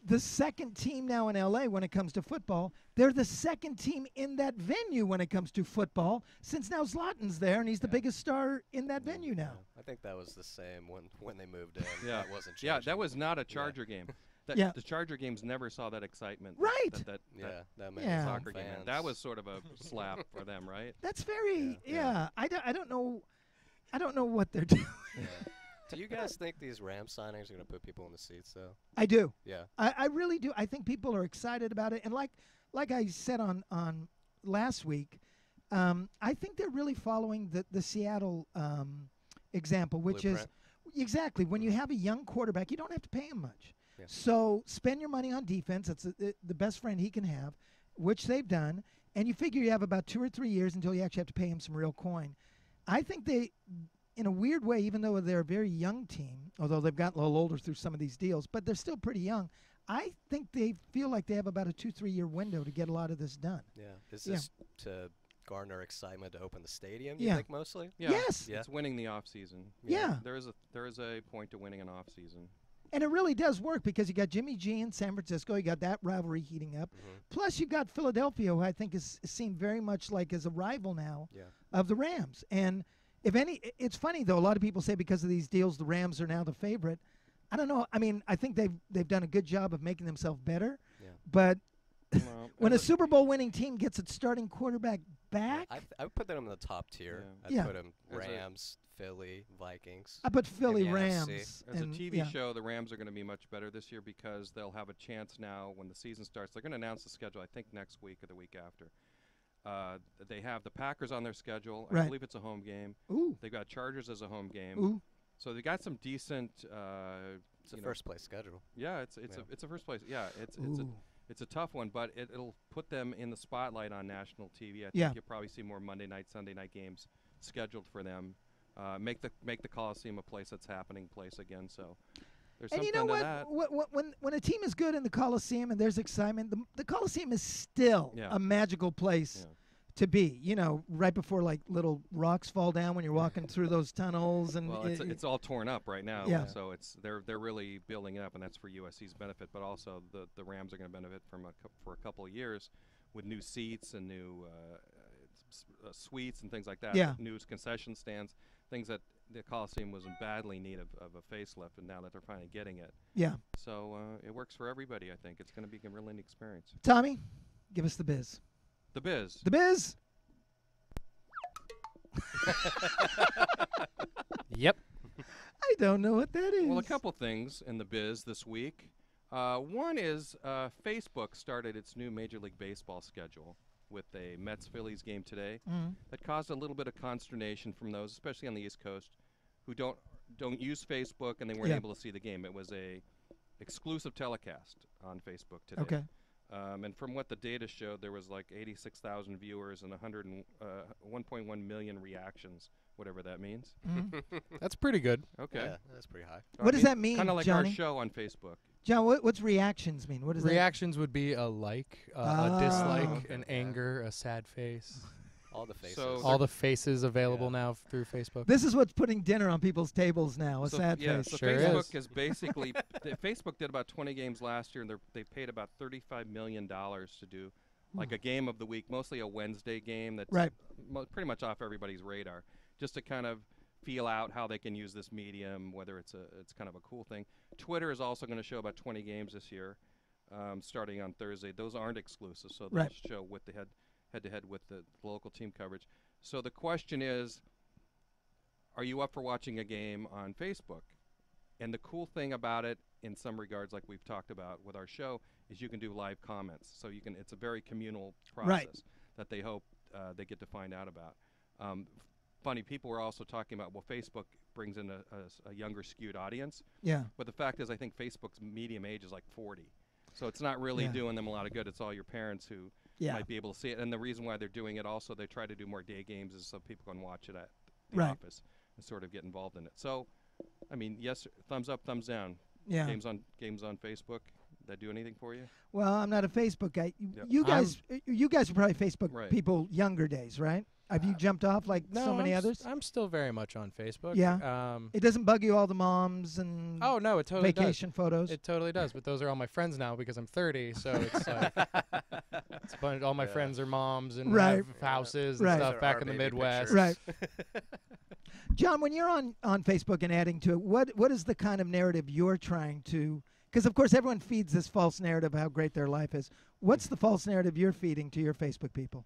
Speaker 1: the second team now in LA when it comes to football, they're the second team in that venue when it comes to football since now Zlatan's there and he's the
Speaker 3: Yeah.
Speaker 1: biggest star in that venue now.
Speaker 4: I think that was the same when when they moved in.
Speaker 3: Yeah.
Speaker 4: That wasn't
Speaker 3: Yeah, that was not a Charger game. That,
Speaker 1: Yeah.
Speaker 3: The Charger games never saw that excitement.
Speaker 1: Right.
Speaker 3: That, that,
Speaker 4: Yeah,
Speaker 3: that
Speaker 4: that made
Speaker 1: Yeah.
Speaker 3: soccer game. That was sort of a slap for them, right?
Speaker 1: That's very yeah.
Speaker 4: Yeah. Yeah.
Speaker 1: I, don't, I don't know I don't know what they're doing.
Speaker 4: Yeah. Do you guys think these Ram signings are going to put people in the seats, though?
Speaker 1: I do.
Speaker 4: Yeah.
Speaker 1: I, I really do. I think people are excited about it, and like like I said on on last week, um, I think they're really following the the Seattle um, example, which is exactly when you have a young quarterback, you don't have to pay him much.
Speaker 4: Yeah.
Speaker 1: So spend your money on defense. That's the, the best friend he can have, which they've done. And you figure you have about two or three years until you actually have to pay him some real coin. I think they, in a weird way, even though they're a very young team, although they've gotten a little older through some of these deals, but they're still pretty young. I think they feel like they have about a two, three year window to get a lot of this done.
Speaker 4: Yeah. Is
Speaker 1: Yeah.
Speaker 4: this to garner excitement to open the stadium? You
Speaker 1: Yeah.
Speaker 4: think mostly?
Speaker 3: Yeah,
Speaker 1: Yes.
Speaker 4: Yeah.
Speaker 3: It's winning the off season.
Speaker 1: Yeah.
Speaker 3: There is a there is a point to winning an off season.
Speaker 1: And it really does work because you got Jimmy G in San Francisco. You got that rivalry heating up.
Speaker 4: Mhm.
Speaker 1: Plus, you've got Philadelphia, who I think is is seen very much like as a rival now
Speaker 4: Yeah.
Speaker 1: of the Rams. And if any, it's funny though. A lot of people say because of these deals, the Rams are now the favorite. I don't know. I mean, I think they've they've done a good job of making themselves better.
Speaker 4: Yeah.
Speaker 1: But
Speaker 3: Well,
Speaker 1: when a Super Bowl winning team gets its starting quarterback back,
Speaker 4: I, th- I would put them in the top tier.
Speaker 3: Yeah.
Speaker 4: I'd
Speaker 1: Yeah.
Speaker 4: put them
Speaker 3: As a-
Speaker 4: Rams, Philly, Vikings.
Speaker 1: I put Philly
Speaker 4: the NFC.
Speaker 1: Rams.
Speaker 3: As a TV
Speaker 1: yeah.
Speaker 3: show, the Rams are going to be much better this year because they'll have a chance now when the season starts. They're going to announce the schedule, I think, next week or the week after. Uh, they have the Packers on their schedule. I believe it's a home game.
Speaker 1: Ooh,
Speaker 3: They've got Chargers as a home game.
Speaker 1: ooh,
Speaker 3: So they got some decent. Uh,
Speaker 4: It's a
Speaker 3: know,
Speaker 4: first place schedule.
Speaker 3: Yeah, it's it's
Speaker 4: Yeah.
Speaker 3: a it's a first place. Yeah, it's it's a
Speaker 1: ooh.
Speaker 3: It's a tough one, but it, it'll put them in the spotlight on national TV. I think
Speaker 1: Yeah.
Speaker 3: you'll probably see more Monday night, Sunday night games scheduled for them. Uh, make the make the Coliseum a place that's happening place again. So there's
Speaker 1: And
Speaker 3: something
Speaker 1: you know what? What, what? When when a team is good in the Coliseum and there's excitement, the, the Coliseum is still
Speaker 3: Yeah.
Speaker 1: a magical place
Speaker 3: Yeah.
Speaker 1: To be. You know, right before like little rocks fall down when you're walking through those tunnels and
Speaker 3: Well, it's,
Speaker 1: it-
Speaker 3: it's all torn up right now.
Speaker 1: Yeah.
Speaker 3: So it's they're they're really building it up, and that's for USC's benefit. But also the the Rams are going to benefit from a for a couple of years with new seats and new uh, uh, suites and things like that.
Speaker 1: Yeah.
Speaker 3: New concession stands, things that the Coliseum was in badly need of, of a facelift, and now that they're finally getting it,
Speaker 1: yeah.
Speaker 3: so uh, it works for everybody. I think it's going to be a really neat experience.
Speaker 1: Tommy, give us the biz.
Speaker 3: The Biz.
Speaker 1: The biz.
Speaker 2: Yep.
Speaker 1: I don't know what that is.
Speaker 3: Well, a couple things in the biz this week. Uh, one is uh, Facebook started its new Major League Baseball schedule with a Mets Phillies game today
Speaker 1: Mm.
Speaker 3: that caused a little bit of consternation from those, especially on the East Coast, who don't don't use Facebook and they weren't
Speaker 1: Yeah.
Speaker 3: able to see the game. It was a exclusive telecast on Facebook today.
Speaker 1: Okay.
Speaker 3: Um, and from what the data showed, there was like 86,000 viewers and 100 and, uh, 1.1 million reactions, whatever that means.
Speaker 1: Mm.
Speaker 2: That's pretty good.
Speaker 3: Okay.
Speaker 4: Yeah, that's pretty high.
Speaker 1: What does that mean,
Speaker 3: Kind of like
Speaker 1: Johnny?
Speaker 3: our show on Facebook.
Speaker 1: John, what, what's reactions mean? What does
Speaker 2: Reactions would be a like, uh,
Speaker 1: Oh.
Speaker 2: a dislike,
Speaker 3: Okay.
Speaker 2: an anger, a sad face.
Speaker 4: All the faces.
Speaker 3: So-
Speaker 2: All the faces available
Speaker 4: Yeah.
Speaker 2: now through Facebook.
Speaker 1: This is what's putting dinner on people's tables now. A
Speaker 3: So,
Speaker 1: sad
Speaker 3: yeah,
Speaker 1: face.
Speaker 3: so
Speaker 2: Sure
Speaker 3: Facebook
Speaker 2: is.
Speaker 3: is basically th- Facebook did about 20 games last year, and they're- they paid about 35 million dollars to do like a game of the week, mostly a Wednesday game that's
Speaker 1: Right.
Speaker 3: mo- pretty much off everybody's radar, just to kind of feel out how they can use this medium, whether it's a it's kind of a cool thing. Twitter is also going to show about 20 games this year, um, starting on Thursday. Those aren't exclusive, so they'll
Speaker 1: Right.
Speaker 3: show with the head head to head with the local team coverage. So the question is, are you up for watching a game on Facebook? And the cool thing about it, in some regards, like we've talked about with our show, is you can do live comments. So you can. It's a very communal process
Speaker 1: Right.
Speaker 3: that they hope uh, they get to find out about. Um, funny, people were also talking about well, Facebook brings in a younger skewed audience,
Speaker 1: yeah.
Speaker 3: but the fact is, I think Facebook's medium age is like 40. So it's not really
Speaker 1: Yeah.
Speaker 3: doing them a lot of good. It's all your parents who
Speaker 1: Yeah.
Speaker 3: might be able to see it. And the reason why they're doing it also, they try to do more day games is so people can watch it at the
Speaker 1: Right.
Speaker 3: office and sort of get involved in it. So, I mean, yes, thumbs up, thumbs down.
Speaker 1: Yeah.
Speaker 3: Games on games on Facebook. That do anything for you?
Speaker 1: Well, I'm not a Facebook guy. You,
Speaker 3: Yep.
Speaker 1: you
Speaker 2: I'm-
Speaker 1: guys, uh, you guys are probably Facebook
Speaker 3: Right.
Speaker 1: people younger days, right? Have you jumped off like
Speaker 2: no,
Speaker 1: so many
Speaker 2: I'm,
Speaker 1: others?
Speaker 2: I'm still very much on Facebook.
Speaker 1: Yeah.
Speaker 2: Um,
Speaker 1: It doesn't bug you all the moms and
Speaker 2: oh no, it totally does.
Speaker 1: vacation photos.
Speaker 2: It totally does. But those are all my friends now because I'm 30. So it's like it's a bunch, all my
Speaker 4: Yeah.
Speaker 2: friends are moms and
Speaker 1: Right.
Speaker 2: have houses and
Speaker 1: Right.
Speaker 2: stuff back in the
Speaker 4: baby
Speaker 2: Midwest.
Speaker 1: Right. John, when you're on on Facebook and adding to it, what what is the kind of narrative you're trying to? Because of course everyone feeds this false narrative of how great their life is. What's the false narrative you're feeding to your Facebook people?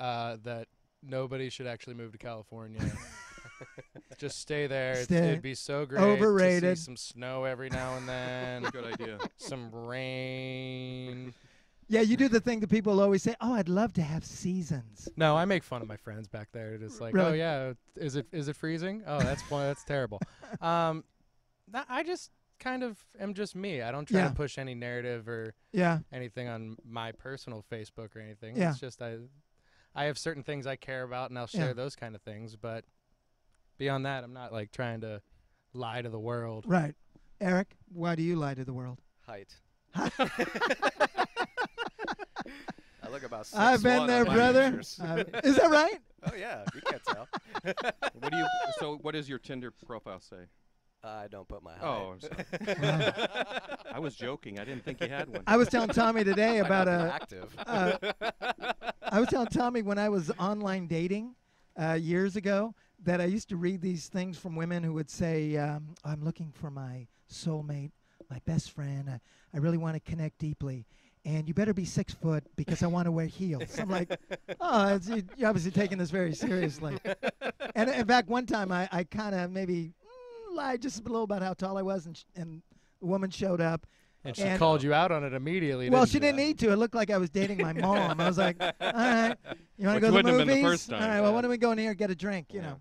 Speaker 2: Uh, that nobody should actually move to California. Just stay there. It's,
Speaker 1: Stay.
Speaker 2: it'd be so great.
Speaker 1: Overrated.
Speaker 2: To see some snow every now and then.
Speaker 3: Good idea.
Speaker 2: some rain.
Speaker 1: Yeah, you do the thing that people always say. Oh, I'd love to have seasons.
Speaker 2: No, I make fun of my friends back there. It's like, oh
Speaker 1: Really?
Speaker 2: yeah, is it is it freezing? Oh, that's fun. That's terrible. Um, th- I just kind of am just me. I don't try
Speaker 1: Yeah.
Speaker 2: to push any narrative or
Speaker 1: Yeah.
Speaker 2: anything on my personal Facebook or anything.
Speaker 1: Yeah.
Speaker 2: It's just I I have certain things I care about and I'll
Speaker 1: Yeah.
Speaker 2: share those kind of things, but beyond that, I'm not like trying to lie to the world.
Speaker 1: Right. Eric, why do you lie to the world?
Speaker 4: Height. I look about six
Speaker 1: I've been there, brother. Uh, is that right?
Speaker 4: oh yeah, you can't tell.
Speaker 3: What do you? So, what does your Tinder profile say?
Speaker 4: I don't put my height.
Speaker 3: Oh, I'm sorry. I was joking. I didn't think you had one.
Speaker 1: I was telling Tommy today about a.
Speaker 4: active.
Speaker 1: uh, I was telling Tommy when I was online dating uh, years ago that I used to read these things from women who would say, um, "I'm looking for my soulmate, my best friend. I, I really want to connect deeply." And you better be six foot because I want to wear heels. I'm like, oh, it's, you- you're obviously taking this very seriously. and in fact, one time I, I kind of maybe mm, lied just a little about how tall I was, and, sh- and the woman showed up.
Speaker 2: And she
Speaker 1: And-
Speaker 2: called you out on it immediately.
Speaker 1: Well, she didn't need to. It looked like I was dating my mom. I was like, all right, you want to
Speaker 3: Which
Speaker 1: go to the
Speaker 3: wouldn't have been the
Speaker 1: movies?
Speaker 3: first time,
Speaker 1: all right, well,
Speaker 3: yeah.
Speaker 1: why don't we go in here and get a drink? You
Speaker 3: Yeah.
Speaker 1: know.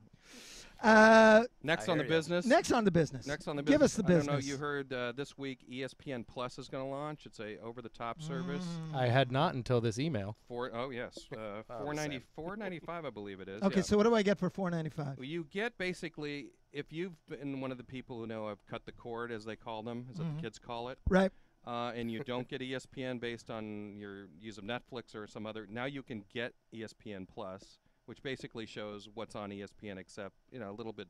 Speaker 1: Uh,
Speaker 3: Next
Speaker 4: I
Speaker 3: on the
Speaker 4: hear ya.
Speaker 3: business.
Speaker 1: next on the business.
Speaker 3: Next on the business.
Speaker 1: Give us the business.
Speaker 3: I don't
Speaker 1: business.
Speaker 3: know. You heard uh, this week ESPN Plus is going to launch. It's a over-the-top service.
Speaker 1: Mm.
Speaker 2: I had not until this email.
Speaker 3: For oh yes, uh, four ninety
Speaker 4: same.
Speaker 3: four ninety five, I believe it is.
Speaker 1: Okay,
Speaker 3: yeah.
Speaker 1: so what do I get for four ninety five?
Speaker 3: Well, you get basically if you've been one of the people who know I've cut the cord, as they call them, as
Speaker 1: Mhm.
Speaker 3: the kids call it,
Speaker 1: Right.
Speaker 3: uh, and you don't get ESPN based on your use of Netflix or some other. Now you can get E ESPN Plus, which basically shows what's on E ESPN, except you know a little bit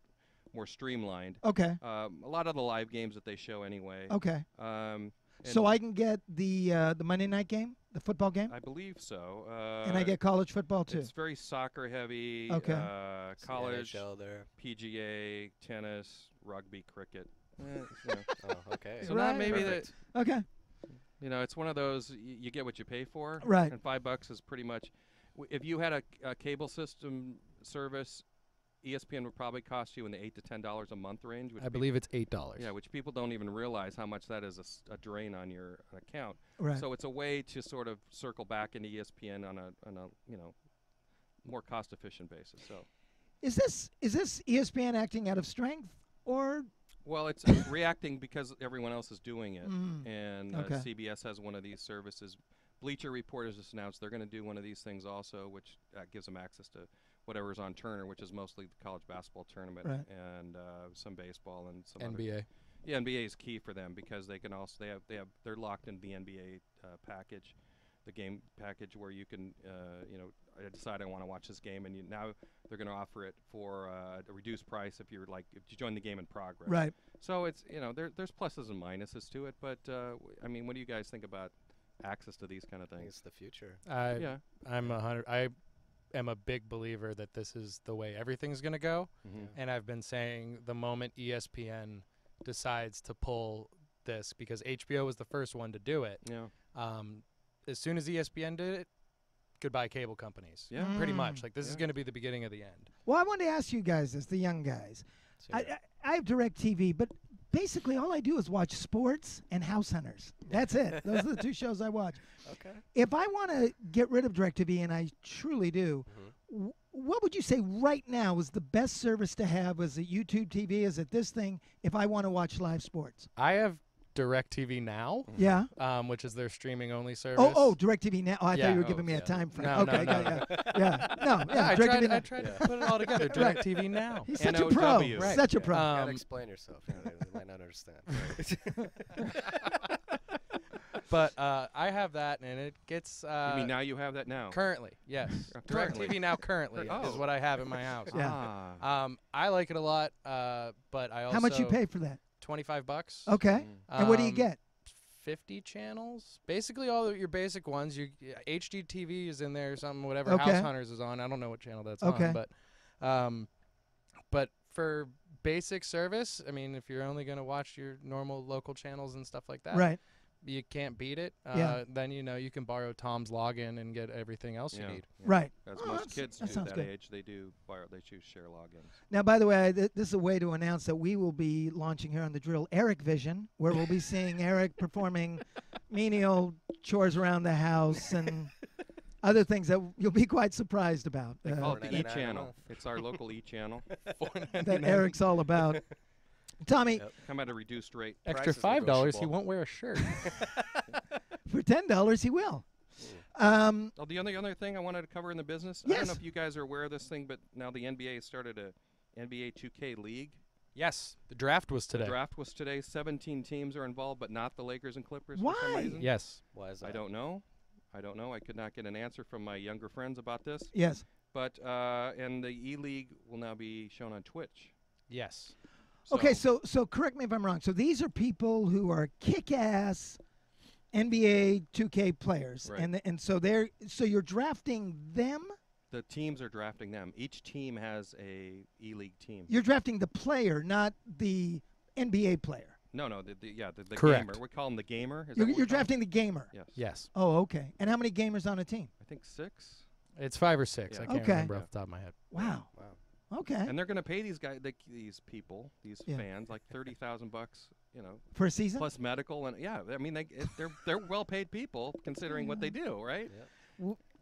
Speaker 3: more streamlined.
Speaker 1: Okay.
Speaker 3: Um, a lot of the live games that they show anyway.
Speaker 1: Okay.
Speaker 3: Um,
Speaker 1: So I can get the uh, the Monday night game, the football game,
Speaker 3: I believe so. Uh,
Speaker 1: and I get college football too.
Speaker 3: It's very soccer heavy.
Speaker 1: Okay.
Speaker 3: Uh,
Speaker 4: It's the
Speaker 3: college,
Speaker 4: NHL there.
Speaker 3: PGA, tennis, rugby, cricket. You, know,
Speaker 4: Oh, okay.
Speaker 3: so
Speaker 1: Right.
Speaker 3: not maybe that.
Speaker 4: Perfect.
Speaker 1: Okay.
Speaker 3: You know, it's one of those y- you get what you pay for.
Speaker 1: Right.
Speaker 3: And five bucks is pretty much. W- If you had a, a cable system service, ESPN would probably cost you in the eight to ten dollars a month range. Which
Speaker 2: I
Speaker 3: peop-
Speaker 2: believe it's eight dollars.
Speaker 3: Yeah, which people don't even realize how much that is a, s- a drain on your account.
Speaker 1: Right.
Speaker 3: So it's a way to sort of circle back into ESPN on a on a you know more cost efficient basis. So
Speaker 1: is this is this ESPN acting out of strength or?
Speaker 3: well, it's reacting because everyone else is doing it,
Speaker 1: Mm.
Speaker 3: and uh,
Speaker 1: Okay.
Speaker 3: CBS has one of these services. Bleacher Report has just announced they're going to do one of these things also, which uh, gives them access to whatever's on Turner, which is mostly the college basketball tournament
Speaker 1: Right.
Speaker 3: and uh, some baseball and some other
Speaker 2: NBA.
Speaker 3: Yeah, NBA is key for them because they can also they have they have they're locked into the NBA uh, package, the game package where you can uh, you know I decide I want to watch this game and you, now they're going to offer it for uh, a reduced price if you're like if you join the game in progress.
Speaker 1: Right.
Speaker 3: So it's you know there there's pluses and minuses to it, but uh, I mean, what do you guys think about access to these kind of things?
Speaker 4: it's the future.
Speaker 2: I
Speaker 3: yeah.
Speaker 2: I'm a hundred. I am a big believer that this is the way everything's gonna go.
Speaker 3: Mm-hmm.
Speaker 2: And I've been saying the moment E ESPN decides to pull this because HBO was the first one to do it.
Speaker 3: Yeah.
Speaker 2: Um, as soon as ESPN did it, goodbye cable companies.
Speaker 3: Yeah.
Speaker 2: Pretty
Speaker 1: Mm.
Speaker 2: much. Like this is going to be the beginning of the end.
Speaker 1: Well, I wanted to ask you guys this, the young guys.
Speaker 4: So,
Speaker 1: I, I, I have direct TV, but basically all I do is watch sports and House Hunters. That's it. Those are the two shows I watch.
Speaker 4: okay.
Speaker 1: If I want to get rid of DirecTV, and I truly do,
Speaker 4: Mhm.
Speaker 1: w- what would you say right now is the best service to have? Is it YouTube TV? Is it this thing? If I want to watch live sports,
Speaker 2: I have DirecTV Now,
Speaker 1: yeah.
Speaker 2: um, which is their streaming only service.
Speaker 1: Oh, oh, DirecTV now. Oh, I thought you were
Speaker 4: Oh,
Speaker 1: giving me a
Speaker 4: yeah.
Speaker 1: time frame.
Speaker 2: No, no,
Speaker 1: okay,
Speaker 2: no.
Speaker 1: yeah, yeah, yeah. No, yeah.
Speaker 2: Yeah, I tried,
Speaker 1: now.
Speaker 2: I tried
Speaker 4: Yeah.
Speaker 2: to put it all together.
Speaker 1: Right.
Speaker 2: DirecTV Now.
Speaker 1: He's such a pro.
Speaker 2: Right.
Speaker 1: Such a
Speaker 4: Yeah.
Speaker 1: pro.
Speaker 4: You gotta
Speaker 2: Um,
Speaker 4: explain yourself. You know, they might not understand.
Speaker 2: But uh, I have that, and it gets. Uh,
Speaker 3: you mean now you have that now?
Speaker 2: Currently, yes.
Speaker 3: Currently.
Speaker 2: DirecTV Now currently
Speaker 3: Oh.
Speaker 2: is what I have in my house.
Speaker 1: Yeah.
Speaker 3: Ah.
Speaker 2: Um, I like it a lot, uh, but I also
Speaker 1: How much you pay for that?
Speaker 2: Twenty-five bucks.
Speaker 1: Okay. And what do you
Speaker 2: Um,
Speaker 1: get?
Speaker 2: 50 channels. Basically, all of your basic ones. Your HGTV is in there, or something whatever
Speaker 1: Okay.
Speaker 2: House Hunters is on. I don't know what channel that's
Speaker 1: Okay.
Speaker 2: on, but um, but for basic service, I mean, if you're only gonna watch your normal local channels and stuff like that,
Speaker 1: Right.
Speaker 2: You can't beat it. Uh,
Speaker 1: Yeah.
Speaker 2: Then you know you can borrow Tom's login and get everything else
Speaker 3: Yeah.
Speaker 2: you need.
Speaker 3: yeah.
Speaker 1: Right.
Speaker 3: As
Speaker 1: Oh,
Speaker 3: most kids
Speaker 1: that
Speaker 3: do
Speaker 1: sounds
Speaker 3: that
Speaker 1: good.
Speaker 3: age, they do borrow, they choose share logins.
Speaker 1: Now, by the way, th- this is a way to announce that we will be launching here on the drill Eric Vision, where we'll be seeing Eric performing menial chores around the house and other things that you'll be quite surprised about.
Speaker 3: They
Speaker 1: uh,
Speaker 3: call it the E channel. It's our local E channel.
Speaker 1: that Eric's all about. Tommy,
Speaker 4: Yep.
Speaker 3: Come at a reduced rate.
Speaker 2: Extra
Speaker 4: Price is
Speaker 2: five dollars, he
Speaker 4: negotiable.
Speaker 2: won't wear a shirt.
Speaker 1: for ten dollars, he will. Um,
Speaker 3: Oh, the other other thing I wanted to cover in the business. I don't
Speaker 1: Yes.
Speaker 3: know if you guys are aware of this thing, but now the NBA has started a NBA 2K league.
Speaker 2: yes, the draft was today.
Speaker 3: The draft was today. 17 teams are involved, but not the Lakers and Clippers. For some
Speaker 1: Why?
Speaker 3: reason.
Speaker 2: Yes,
Speaker 4: Why is that?
Speaker 3: I don't know. I don't know. I could not get an answer from my younger friends about this.
Speaker 1: yes.
Speaker 3: But uh, and the E League will now be shown on Twitch.
Speaker 2: yes.
Speaker 1: Okay, so so correct me if I'm wrong. So these are people who are kick-ass NBA 2K players,
Speaker 3: Right.
Speaker 1: and and so they're so you're drafting them.
Speaker 3: the teams are drafting them. Each team has a E League team.
Speaker 1: You're drafting the player, not the NBA player.
Speaker 3: No, no, the, the yeah, the, the
Speaker 2: Correct.
Speaker 3: gamer. We call him the gamer. Is that
Speaker 1: You're, you're
Speaker 3: call him?
Speaker 1: drafting the gamer.
Speaker 3: Yes.
Speaker 2: Yes.
Speaker 1: Oh, okay. And how many gamers on a team?
Speaker 3: I think six.
Speaker 2: It's five or six.
Speaker 3: Yeah.
Speaker 2: I can't
Speaker 1: Okay.
Speaker 2: remember
Speaker 3: Yeah.
Speaker 2: off the top of my head.
Speaker 1: Wow.
Speaker 4: Wow.
Speaker 1: Okay.
Speaker 3: And they're going to pay these guys, the, these people, these
Speaker 1: Yeah.
Speaker 3: fans, like thirty thousand bucks, you know,
Speaker 1: For a season?
Speaker 3: plus medical and yeah. I mean, they it, they're they're well paid people considering what they do, right?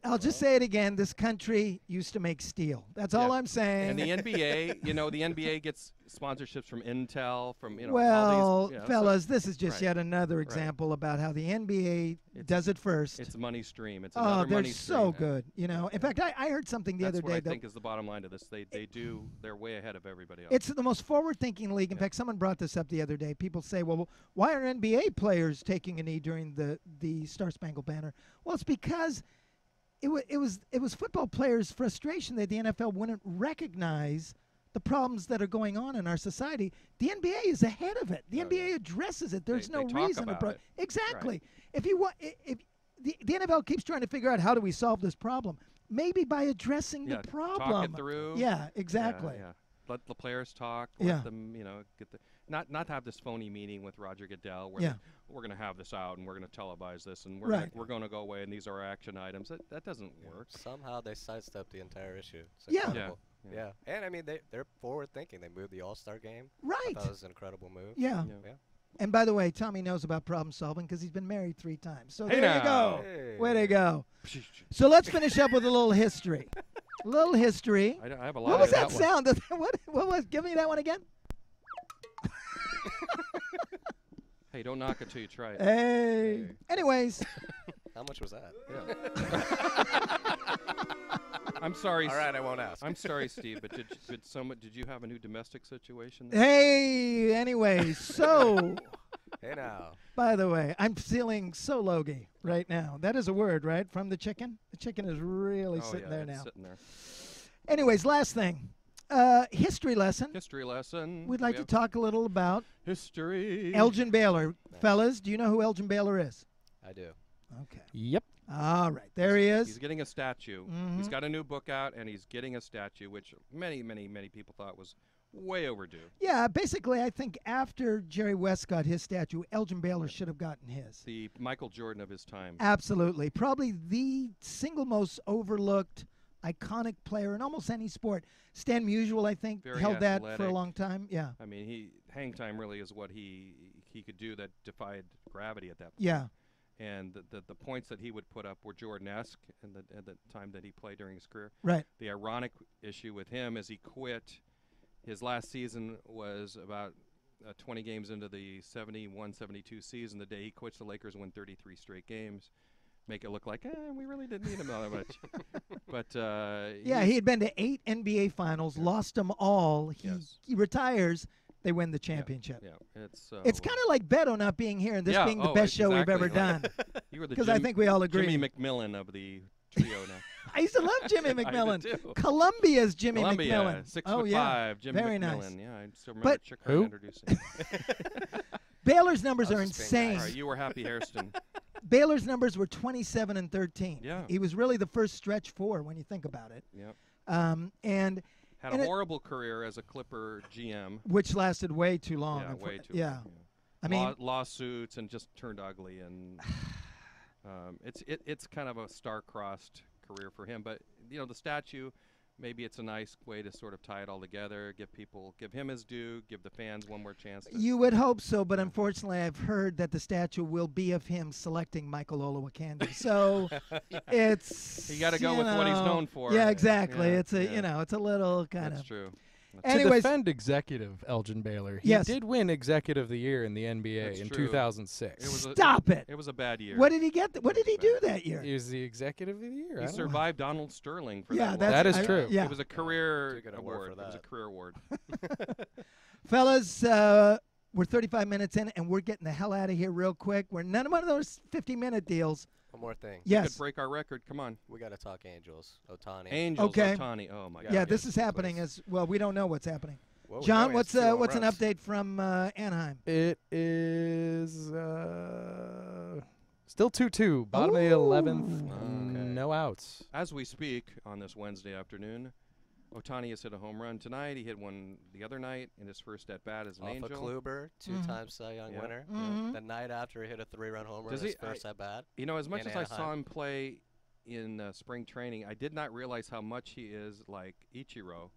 Speaker 1: I'll just say it again. This country used to make steel. That's all I'm saying.
Speaker 3: And the NBA, you know, the NBA gets sponsorships from Intel, from you know,
Speaker 1: well,
Speaker 3: all these, you know, so
Speaker 1: fellas, this is just
Speaker 3: Right.
Speaker 1: yet another example about how the NBA
Speaker 3: It's-
Speaker 1: does it first.
Speaker 3: it's a money stream. It's
Speaker 1: oh, they're so good. You know, in fact, I, I heard something the
Speaker 3: That's
Speaker 1: other
Speaker 3: what I think is the bottom line to this. They they do they're way ahead of everybody else.
Speaker 1: It's the most forward-thinking league. In
Speaker 3: Yeah.
Speaker 1: fact, someone brought this up the other day. People say, "Well, why are NBA players taking a knee during the the Star Spangled Banner?" Well, it's because it was it was it was football players' frustration that the NFL wouldn't recognize the problems that are going on in our society. The NBA is ahead of it. The
Speaker 3: Oh,
Speaker 1: NBA
Speaker 3: yeah.
Speaker 1: addresses it. There's
Speaker 3: They-
Speaker 1: no
Speaker 3: they
Speaker 1: reason to pro-
Speaker 3: it.
Speaker 1: exactly. If you want, if the, the NFL keeps trying to figure out how do we solve this problem, maybe by addressing
Speaker 3: yeah,
Speaker 1: the problem.
Speaker 3: talk it through.
Speaker 1: Yeah,
Speaker 3: Yeah,
Speaker 1: exactly.
Speaker 3: Yeah, Let the players talk. Let
Speaker 1: Yeah.
Speaker 3: them, you know, get the not not have this phony meeting with Roger Goodell where
Speaker 1: Yeah.
Speaker 3: we're going to have this out and we're going to televise this and we're
Speaker 1: Right.
Speaker 3: gonna, we're going to go away and these are our action items. That that doesn't work.
Speaker 4: Somehow they sidestepped the entire issue. It's
Speaker 1: Yeah.
Speaker 3: Yeah,
Speaker 4: incredible.
Speaker 3: yeah.
Speaker 4: Yeah. And I mean, they, they're forward thinking. They moved the All Star game.
Speaker 1: Right.
Speaker 4: thought it was an incredible move.
Speaker 1: Yeah.
Speaker 3: Yeah.
Speaker 4: Yeah.
Speaker 1: And by the way, Tommy knows about problem solving because he's been married three times. So
Speaker 3: Hey
Speaker 1: there you go.
Speaker 4: Hey.
Speaker 1: Way to go. So let's finish up with a little history. A little history.
Speaker 3: I, I have a lot of.
Speaker 1: What was
Speaker 3: of
Speaker 1: that sound? what, what was? Give me that one again.
Speaker 3: Hey, don't knock it till you try it.
Speaker 1: Hey.
Speaker 4: Hey.
Speaker 1: Anyways,
Speaker 4: How much was that?
Speaker 3: I'm sorry.
Speaker 4: All right, I won't ask.
Speaker 3: I'm sorry, Steve, but did did someone did you have a new domestic situation? there?
Speaker 1: hey. Anyways, so
Speaker 4: hey now.
Speaker 1: by the way, I'm feeling so logy right now. That is a word, right? From the chicken. The chicken is really
Speaker 3: oh,
Speaker 1: sitting
Speaker 3: yeah,
Speaker 1: there
Speaker 3: it's
Speaker 1: now.
Speaker 3: Sitting there.
Speaker 1: Anyways, last thing. Uh, history lesson.
Speaker 3: History lesson.
Speaker 1: We'd like
Speaker 3: we
Speaker 1: to talk a little about
Speaker 3: history.
Speaker 1: Elgin Baylor.
Speaker 4: Nice.
Speaker 1: Fellas, do you know who Elgin Baylor is?
Speaker 4: I do.
Speaker 1: Okay.
Speaker 2: Yep.
Speaker 1: All right. There he is.
Speaker 3: He's getting a statue. He's
Speaker 1: Mhm.
Speaker 3: got a new book out, and he's getting a statue, which many, many, many people thought was way overdue.
Speaker 1: Yeah, basically, I think after Jerry West got his statue, Elgin Baylor should have gotten his.
Speaker 3: The Michael Jordan of his time.
Speaker 1: Absolutely. Probably the single most overlooked, iconic player in almost any sport. Stan Musial, I think,
Speaker 3: Very
Speaker 1: held that for a long time. Yeah.
Speaker 3: I mean, he hang time really is what he he could do that defied gravity at that point.
Speaker 1: Yeah.
Speaker 3: And the, the, the points that he would put up were Jordan-esque in the, at the time that he played during his career.
Speaker 1: Right.
Speaker 3: The ironic issue with him is he quit. His last season was about uh, 20 games into the 71-72 season. The day he quits, the Lakers win 33 straight games. Make it look like, eh, we really didn't need him all that much. but uh,
Speaker 1: Yeah, he had been to eight NBA finals, lost them all. He,
Speaker 3: Yes.
Speaker 1: he retires. They win the championship.
Speaker 3: Yeah, it's uh,
Speaker 1: It's kind of like Beto not being here and this
Speaker 3: Yeah,
Speaker 1: being the
Speaker 3: oh,
Speaker 1: best show we've ever
Speaker 3: like-
Speaker 1: done.
Speaker 3: you were the
Speaker 1: Because I think we all agree.
Speaker 3: Jimmy McMillian of the trio now.
Speaker 1: I used to love Jimmy
Speaker 3: I did
Speaker 1: McMillian.
Speaker 3: too.
Speaker 1: Columbia's Jimmy
Speaker 3: Columbia,
Speaker 1: McMillian.
Speaker 3: six
Speaker 1: oh
Speaker 3: foot
Speaker 1: yeah.
Speaker 3: five, Jimmy
Speaker 1: Very
Speaker 3: McMillian.
Speaker 1: nice.
Speaker 3: Yeah, I still remember
Speaker 1: But-
Speaker 3: Chick
Speaker 2: Who?
Speaker 3: introducing.
Speaker 1: Baylor's numbers are
Speaker 4: was just being
Speaker 1: insane.
Speaker 4: nice.
Speaker 3: All right, you were happy, Hairston.
Speaker 1: Baylor's numbers were 27 and 13.
Speaker 3: Yeah.
Speaker 1: He was really the first stretch four when you think about it.
Speaker 3: yep.
Speaker 1: Um, and
Speaker 3: Had
Speaker 1: And
Speaker 3: a
Speaker 1: it-
Speaker 3: horrible career as a Clipper GM.
Speaker 1: which lasted way too long.
Speaker 3: yeah, way too.
Speaker 1: Yeah.
Speaker 3: long,
Speaker 1: I mean,
Speaker 3: Law- lawsuits and just turned ugly, and um, it's it, it's kind of a star-crossed career for him. But you know, the statue, maybe it's a nice way to sort of tie it all together, give people, give him his due, give the fans one more chance. To,
Speaker 1: you would hope so, but unfortunately, I've heard that the statue will be of him selecting Michael Olowokandi. So it's
Speaker 3: You gotta go
Speaker 1: you
Speaker 3: with what he's known for.
Speaker 1: Yeah, exactly.
Speaker 3: Yeah,
Speaker 1: it's a
Speaker 3: yeah.
Speaker 1: you know, it's a little kind
Speaker 3: That's
Speaker 1: of.
Speaker 3: true. That's-
Speaker 2: to
Speaker 1: Anyways,
Speaker 2: defend executive Elgin Baylor, he
Speaker 1: Yes.
Speaker 2: did win executive of the year in the NBA
Speaker 3: That's
Speaker 2: in
Speaker 3: true.
Speaker 2: 2006.
Speaker 3: It was a-
Speaker 1: stop it.
Speaker 3: It was a bad year.
Speaker 1: What did he get? th- What did he do that year?
Speaker 2: he was the executive of the year.
Speaker 3: He
Speaker 2: don't know.
Speaker 3: survived Donald Sterling for
Speaker 1: Yeah,
Speaker 3: that.
Speaker 1: that's.
Speaker 2: That is
Speaker 1: I-
Speaker 2: true.
Speaker 1: Yeah,
Speaker 3: It was a career
Speaker 4: Took it
Speaker 3: award.
Speaker 4: for
Speaker 3: It was a career award.
Speaker 1: fellas. Uh, we're 35 minutes in, and we're getting the hell out of here real quick. We're none of one of those 50-minute deals.
Speaker 4: One more thing.
Speaker 3: Could
Speaker 1: Yes.
Speaker 3: break our record. Come on.
Speaker 4: We got to talk Angels. Ohtani.
Speaker 3: Angels.
Speaker 1: Okay.
Speaker 3: Ohtani. Oh my God.
Speaker 1: Yeah, this is happening
Speaker 3: please.
Speaker 1: as well. We don't know what's happening.
Speaker 4: Well, we know
Speaker 1: John, what's uh,
Speaker 4: home
Speaker 1: what's an update from uh, Anaheim?
Speaker 2: It is uh, still 2-2. Bottom of the 11th. Mm,
Speaker 4: Okay.
Speaker 2: No outs.
Speaker 3: As we speak on this Wednesday afternoon, Ohtani has hit a home run tonight. He hit one the other night in his first at bat as an
Speaker 4: Off
Speaker 3: angel.
Speaker 4: of Kluber, two-time Cy Young
Speaker 3: Yeah.
Speaker 4: winner.
Speaker 1: Mhm.
Speaker 4: The night after he hit a three-run home run,
Speaker 3: Does
Speaker 4: his
Speaker 3: he-
Speaker 4: first at bat.
Speaker 3: You know, as much
Speaker 4: in
Speaker 3: as I saw him play in uh, spring training, I did not realize how much he is like Ichiro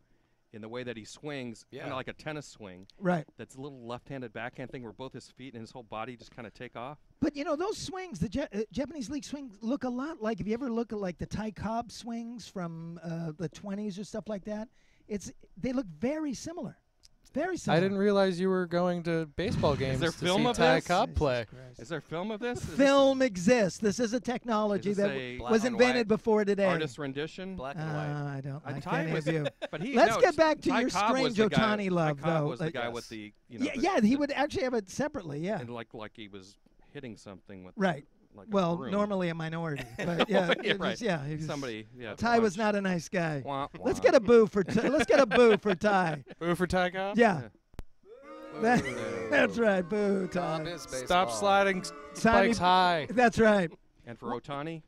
Speaker 3: in the way that he swings, kind of like a tennis swing.
Speaker 1: Right.
Speaker 3: That's a little left-handed backhand thing where both his feet and his whole body just kind of take off.
Speaker 1: But you know those swings, the Ja- uh, Japanese league swings look a lot like. If you ever look at like the Ty Cobb swings from uh, the 20s or stuff like that, it's they look very similar. Very similar.
Speaker 2: I didn't realize you were going to baseball games Is
Speaker 3: there
Speaker 2: to
Speaker 3: film
Speaker 2: see
Speaker 3: of
Speaker 2: Ty
Speaker 3: this?
Speaker 2: Cobb
Speaker 1: Jesus
Speaker 2: play.
Speaker 1: Christ.
Speaker 3: Is there film of this? Is this
Speaker 1: Film exists. This is a technology
Speaker 3: Is this
Speaker 1: that
Speaker 3: a
Speaker 1: w-
Speaker 4: Black
Speaker 1: was
Speaker 4: and
Speaker 1: invented
Speaker 4: white?
Speaker 1: before today.
Speaker 3: artist rendition?
Speaker 4: Black
Speaker 1: Uh,
Speaker 4: and white.
Speaker 1: I don't
Speaker 3: Uh,
Speaker 1: like
Speaker 3: Ty
Speaker 1: any
Speaker 3: was-
Speaker 1: of you.
Speaker 3: But he
Speaker 1: Let's
Speaker 3: no,
Speaker 1: get back to
Speaker 3: Ty
Speaker 1: your
Speaker 3: Cobb was
Speaker 1: strange
Speaker 3: the guy-
Speaker 1: Ohtani love,
Speaker 3: Ty Cobb
Speaker 1: though.
Speaker 3: was the
Speaker 1: Like-
Speaker 3: guy with the you know
Speaker 1: yeah,
Speaker 3: the-
Speaker 1: yeah, he would actually have it separately. Yeah,
Speaker 3: and like like he was hitting something with
Speaker 1: right.
Speaker 3: like
Speaker 1: Well,
Speaker 3: broom.
Speaker 1: normally a minority, but yeah,
Speaker 3: Yeah,
Speaker 1: it was-
Speaker 3: right.
Speaker 1: yeah. was-
Speaker 3: somebody yeah
Speaker 1: Ty was not a nice guy.
Speaker 3: Wah,
Speaker 1: Let's get a boo for Ty. let's get a boo for Ty.
Speaker 2: Boo for Ty Cobb?
Speaker 1: Yeah, that-
Speaker 4: Boo.
Speaker 1: that's right. Boo,
Speaker 4: Cobb
Speaker 1: Ty.
Speaker 2: Stop sliding s-
Speaker 1: Tommy-
Speaker 2: high.
Speaker 1: That's right.
Speaker 3: and for Ohtani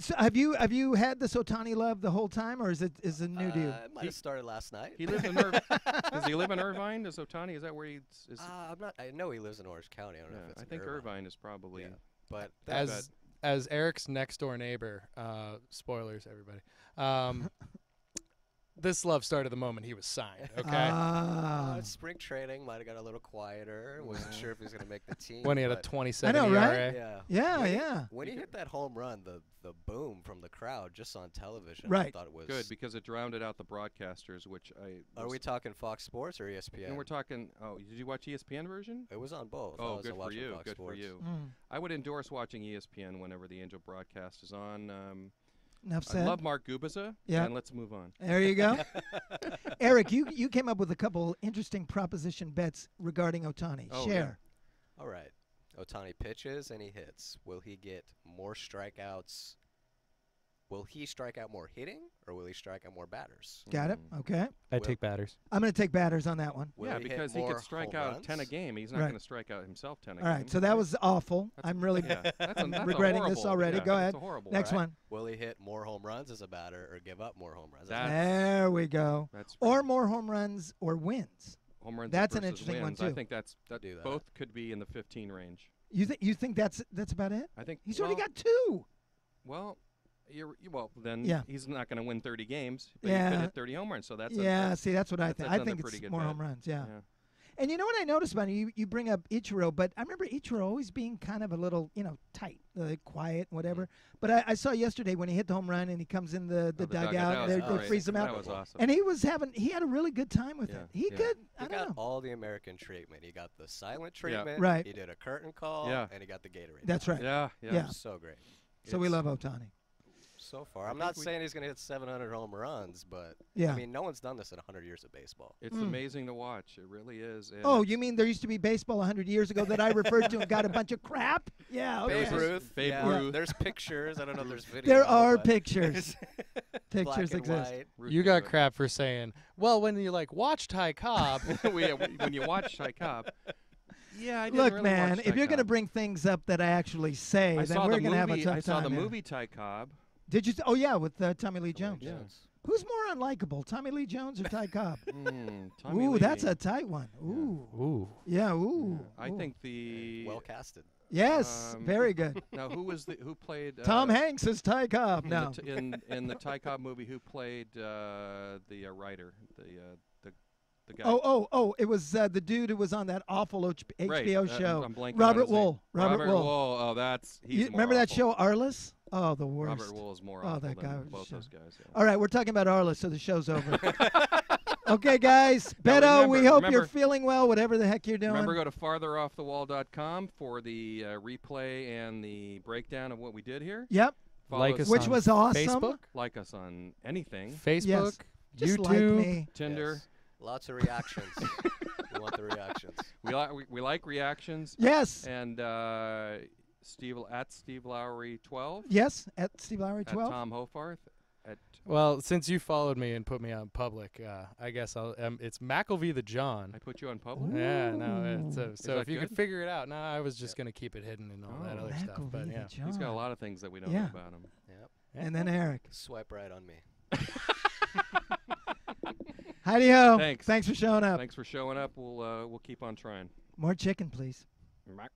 Speaker 1: So have you have you had this Ohtani love the whole time, or is it is it new to you?
Speaker 4: Uh, it might have started last night.
Speaker 3: he lives in Ir- does he live in Irvine does Ohtani is that where he is
Speaker 4: Uh, I'm not. I know he lives in Orange County. I don't know if it's
Speaker 3: I
Speaker 4: in
Speaker 3: think
Speaker 4: Irvine.
Speaker 3: Irvine is probably
Speaker 4: Yeah. But that,
Speaker 2: As as Eric's next door neighbor, uh, spoilers everybody. Um, this love started the moment he was signed. Okay,
Speaker 1: Ah.
Speaker 4: uh, spring training might have got a little quieter. Wasn't sure if he was going to make the team.
Speaker 2: when he had a
Speaker 4: but
Speaker 2: 27
Speaker 1: I know, right?
Speaker 4: Yeah.
Speaker 1: yeah,
Speaker 4: when he-
Speaker 1: yeah.
Speaker 4: When he hit that home run, the the boom from the crowd just on television, I
Speaker 1: Right.
Speaker 4: thought it was
Speaker 3: good because it drowned out the broadcasters which I
Speaker 4: Are we talking Fox Sports or ESPN?
Speaker 3: and we're talking oh did you watch ESPN version
Speaker 4: it was on both.
Speaker 3: Oh good for you
Speaker 4: Fox
Speaker 3: good for you
Speaker 1: Mm.
Speaker 3: I would endorse watching E ESPN whenever the Angel broadcast is on um,
Speaker 1: Enough
Speaker 3: I love Mark Gubicza
Speaker 1: Yeah.
Speaker 3: and let's move on
Speaker 1: There you go. Eric, you you came up with a couple interesting proposition bets regarding Ohtani.
Speaker 3: Oh, yeah.
Speaker 1: Share.
Speaker 4: All right. Ohtani pitches and he hits. Will he get more strikeouts? Will he strike out more hitting or will he strike out more batters?
Speaker 1: Got it.
Speaker 3: Mm.
Speaker 1: Okay.
Speaker 2: I
Speaker 4: Will-
Speaker 2: take batters.
Speaker 1: I'm going to take batters on that one.
Speaker 4: Will
Speaker 3: yeah
Speaker 4: he hit
Speaker 3: because he
Speaker 4: more
Speaker 3: could strike
Speaker 4: home
Speaker 3: out 10 a game he's not
Speaker 1: Right.
Speaker 3: going to strike out himself 10 a
Speaker 1: All
Speaker 3: game
Speaker 1: right. So that was awful.
Speaker 3: That's-
Speaker 1: I'm really
Speaker 3: yeah, that's a,
Speaker 1: I'm
Speaker 3: that's a
Speaker 1: regretting this
Speaker 3: horrible-
Speaker 1: already.
Speaker 3: yeah,
Speaker 1: Go
Speaker 3: that's
Speaker 1: ahead.
Speaker 3: a horrible
Speaker 1: next
Speaker 3: right?
Speaker 1: one.
Speaker 4: Will he hit more home runs as a batter or give up more home runs?
Speaker 3: That's-
Speaker 1: There we go.
Speaker 3: That's
Speaker 1: Or more home runs or wins.
Speaker 3: home runs
Speaker 1: that's an
Speaker 3: versus
Speaker 1: interesting one,
Speaker 3: wins. I
Speaker 1: too.
Speaker 3: think that's that
Speaker 4: Do that.
Speaker 3: both could be in the 15 range.
Speaker 1: You think you think that's that's about it?
Speaker 3: I think
Speaker 1: He's
Speaker 3: well,
Speaker 1: already got two.
Speaker 3: Well, you're you- well then
Speaker 1: Yeah.
Speaker 3: he's not going to win 30 games, but he
Speaker 1: Yeah.
Speaker 3: could hit 30 home runs. So that's a,
Speaker 1: yeah,
Speaker 3: that's-
Speaker 1: see, that's what I
Speaker 3: that's
Speaker 1: think. I think it's more
Speaker 3: bet.
Speaker 1: home runs. Yeah.
Speaker 3: yeah.
Speaker 1: And you know what I noticed about? You, you bring up Ichiro, but I remember Ichiro always being kind of a little, you know, tight, uh, quiet, and whatever. But I, I saw yesterday when he hit the home run and he comes in the, the,
Speaker 3: Oh,
Speaker 1: dugout,
Speaker 3: that
Speaker 1: they,
Speaker 3: was
Speaker 1: they
Speaker 3: great.
Speaker 1: freeze him
Speaker 3: That
Speaker 1: out.
Speaker 3: was awesome.
Speaker 1: And he was having, he had a really good time with
Speaker 3: Yeah,
Speaker 1: it. He
Speaker 3: yeah.
Speaker 1: could, I
Speaker 4: He
Speaker 1: don't
Speaker 4: got
Speaker 1: know.
Speaker 4: all the American treatment. He got the silent
Speaker 3: Yeah.
Speaker 4: treatment.
Speaker 1: Right.
Speaker 4: He did a curtain call.
Speaker 3: Yeah.
Speaker 4: And he got the Gatorade.
Speaker 1: That's right.
Speaker 3: yeah, yeah.
Speaker 1: Yeah.
Speaker 4: So great.
Speaker 1: So we love Ohtani.
Speaker 4: So far,
Speaker 3: I
Speaker 4: I'm not saying he's going to hit 700 home runs, but
Speaker 1: Yeah.
Speaker 4: I mean, no one's done this in 100 years of baseball.
Speaker 3: It's
Speaker 1: Mm.
Speaker 3: amazing to watch. It really is. and
Speaker 1: oh, you mean there used to be baseball 100 years ago that I referred to and got a bunch of crap? Yeah. Okay.
Speaker 4: Babe Ruth.
Speaker 3: Babe
Speaker 4: yeah,
Speaker 3: Ruth.
Speaker 4: There's pictures. I don't know if there's video.
Speaker 1: There are
Speaker 4: but
Speaker 1: pictures.
Speaker 4: Black
Speaker 1: Pictures
Speaker 4: and
Speaker 1: exist.
Speaker 4: white.
Speaker 2: You got crap for saying, well, when you like watch Ty Cobb,
Speaker 3: we, when you watch Ty Cobb. Yeah, I didn't
Speaker 1: Look,
Speaker 3: really
Speaker 1: man,
Speaker 3: watch
Speaker 1: if you're going to bring things up that I actually say,
Speaker 3: I
Speaker 1: then we're
Speaker 3: the
Speaker 1: going to have a
Speaker 3: movie.
Speaker 1: tough
Speaker 3: I saw
Speaker 1: time.
Speaker 3: the
Speaker 1: here.
Speaker 3: movie Ty Cobb.
Speaker 1: Did you? s oh yeah, with uh, Tommy Lee
Speaker 4: Tommy
Speaker 1: Jones.
Speaker 3: Yeah.
Speaker 1: Who's more unlikable, Tommy Lee Jones or Ty Cobb?
Speaker 3: Mm, Tommy
Speaker 1: ooh,
Speaker 3: Lee.
Speaker 1: that's a tight one.
Speaker 3: Yeah.
Speaker 1: Ooh,
Speaker 2: ooh,
Speaker 1: yeah, ooh.
Speaker 3: I
Speaker 1: ooh.
Speaker 3: think the
Speaker 4: Well casted.
Speaker 1: yes,
Speaker 3: um,
Speaker 1: very good.
Speaker 3: now who was the who played uh,
Speaker 1: Tom Hanks is Ty Cobb.
Speaker 3: in
Speaker 1: No,
Speaker 3: the t- in in the Ty Cobb movie? Who played uh, the uh, writer? The uh, the the guy.
Speaker 1: oh, oh, oh! It was uh, the dude who was on that awful H-
Speaker 3: Right,
Speaker 1: HBO
Speaker 3: uh,
Speaker 1: show.
Speaker 3: I'm blanking
Speaker 1: Robert. Wuhl. Robert Wuhl.
Speaker 3: Oh, that's he's
Speaker 1: You
Speaker 3: more
Speaker 1: remember that show Arliss? Oh, the worst.
Speaker 3: Robert Wuhl is more
Speaker 1: Oh,
Speaker 3: awful
Speaker 1: that
Speaker 3: than
Speaker 1: guy was
Speaker 3: both
Speaker 1: show.
Speaker 3: those guys. Yeah.
Speaker 1: All right, we're talking about Arliss, so the show's over. Okay, guys.
Speaker 3: Now,
Speaker 1: Beto, we
Speaker 3: remember-
Speaker 1: hope you're
Speaker 3: remember-
Speaker 1: feeling well, whatever the heck you're doing.
Speaker 3: Remember, go to fartheroffthewall.com for the uh, replay and the breakdown of what we did here.
Speaker 1: yep,
Speaker 3: Follow
Speaker 2: Like
Speaker 3: us,
Speaker 2: us
Speaker 1: which
Speaker 2: on
Speaker 1: was awesome.
Speaker 2: Facebook,
Speaker 3: like us on anything.
Speaker 2: Facebook,
Speaker 1: Just
Speaker 2: YouTube.
Speaker 1: like me.
Speaker 3: Tinder.
Speaker 4: Yes. Lots of reactions. we want the reactions.
Speaker 3: We like we, we like reactions.
Speaker 1: Yes.
Speaker 3: And uh, Steve at Steve Lowery twelve.
Speaker 1: Yes, at Steve Lowery
Speaker 3: At
Speaker 1: 12.
Speaker 3: Tom Hoffarth. At
Speaker 2: Well, since you followed me and put me on public, uh, I guess I'll. Um, it's McElvey the John.
Speaker 3: I put you on public.
Speaker 2: Yeah, no. It's,
Speaker 1: Ooh.
Speaker 2: uh, so
Speaker 3: that
Speaker 2: if you
Speaker 3: good?
Speaker 2: could figure it out, no, I was just gonna keep it hidden and all that
Speaker 3: Oh.
Speaker 2: other stuff. But yeah,
Speaker 1: John.
Speaker 3: He's got a lot of things that we don't
Speaker 1: Yeah.
Speaker 3: know about him.
Speaker 4: Yep.
Speaker 2: Yeah.
Speaker 1: And then Eric.
Speaker 4: Swipe right on me.
Speaker 1: Heidi ho.
Speaker 3: Thanks.
Speaker 1: Thanks for showing up.
Speaker 3: Thanks for showing up. We'll uh, we'll keep on trying.
Speaker 1: More chicken, please.
Speaker 3: Mwah.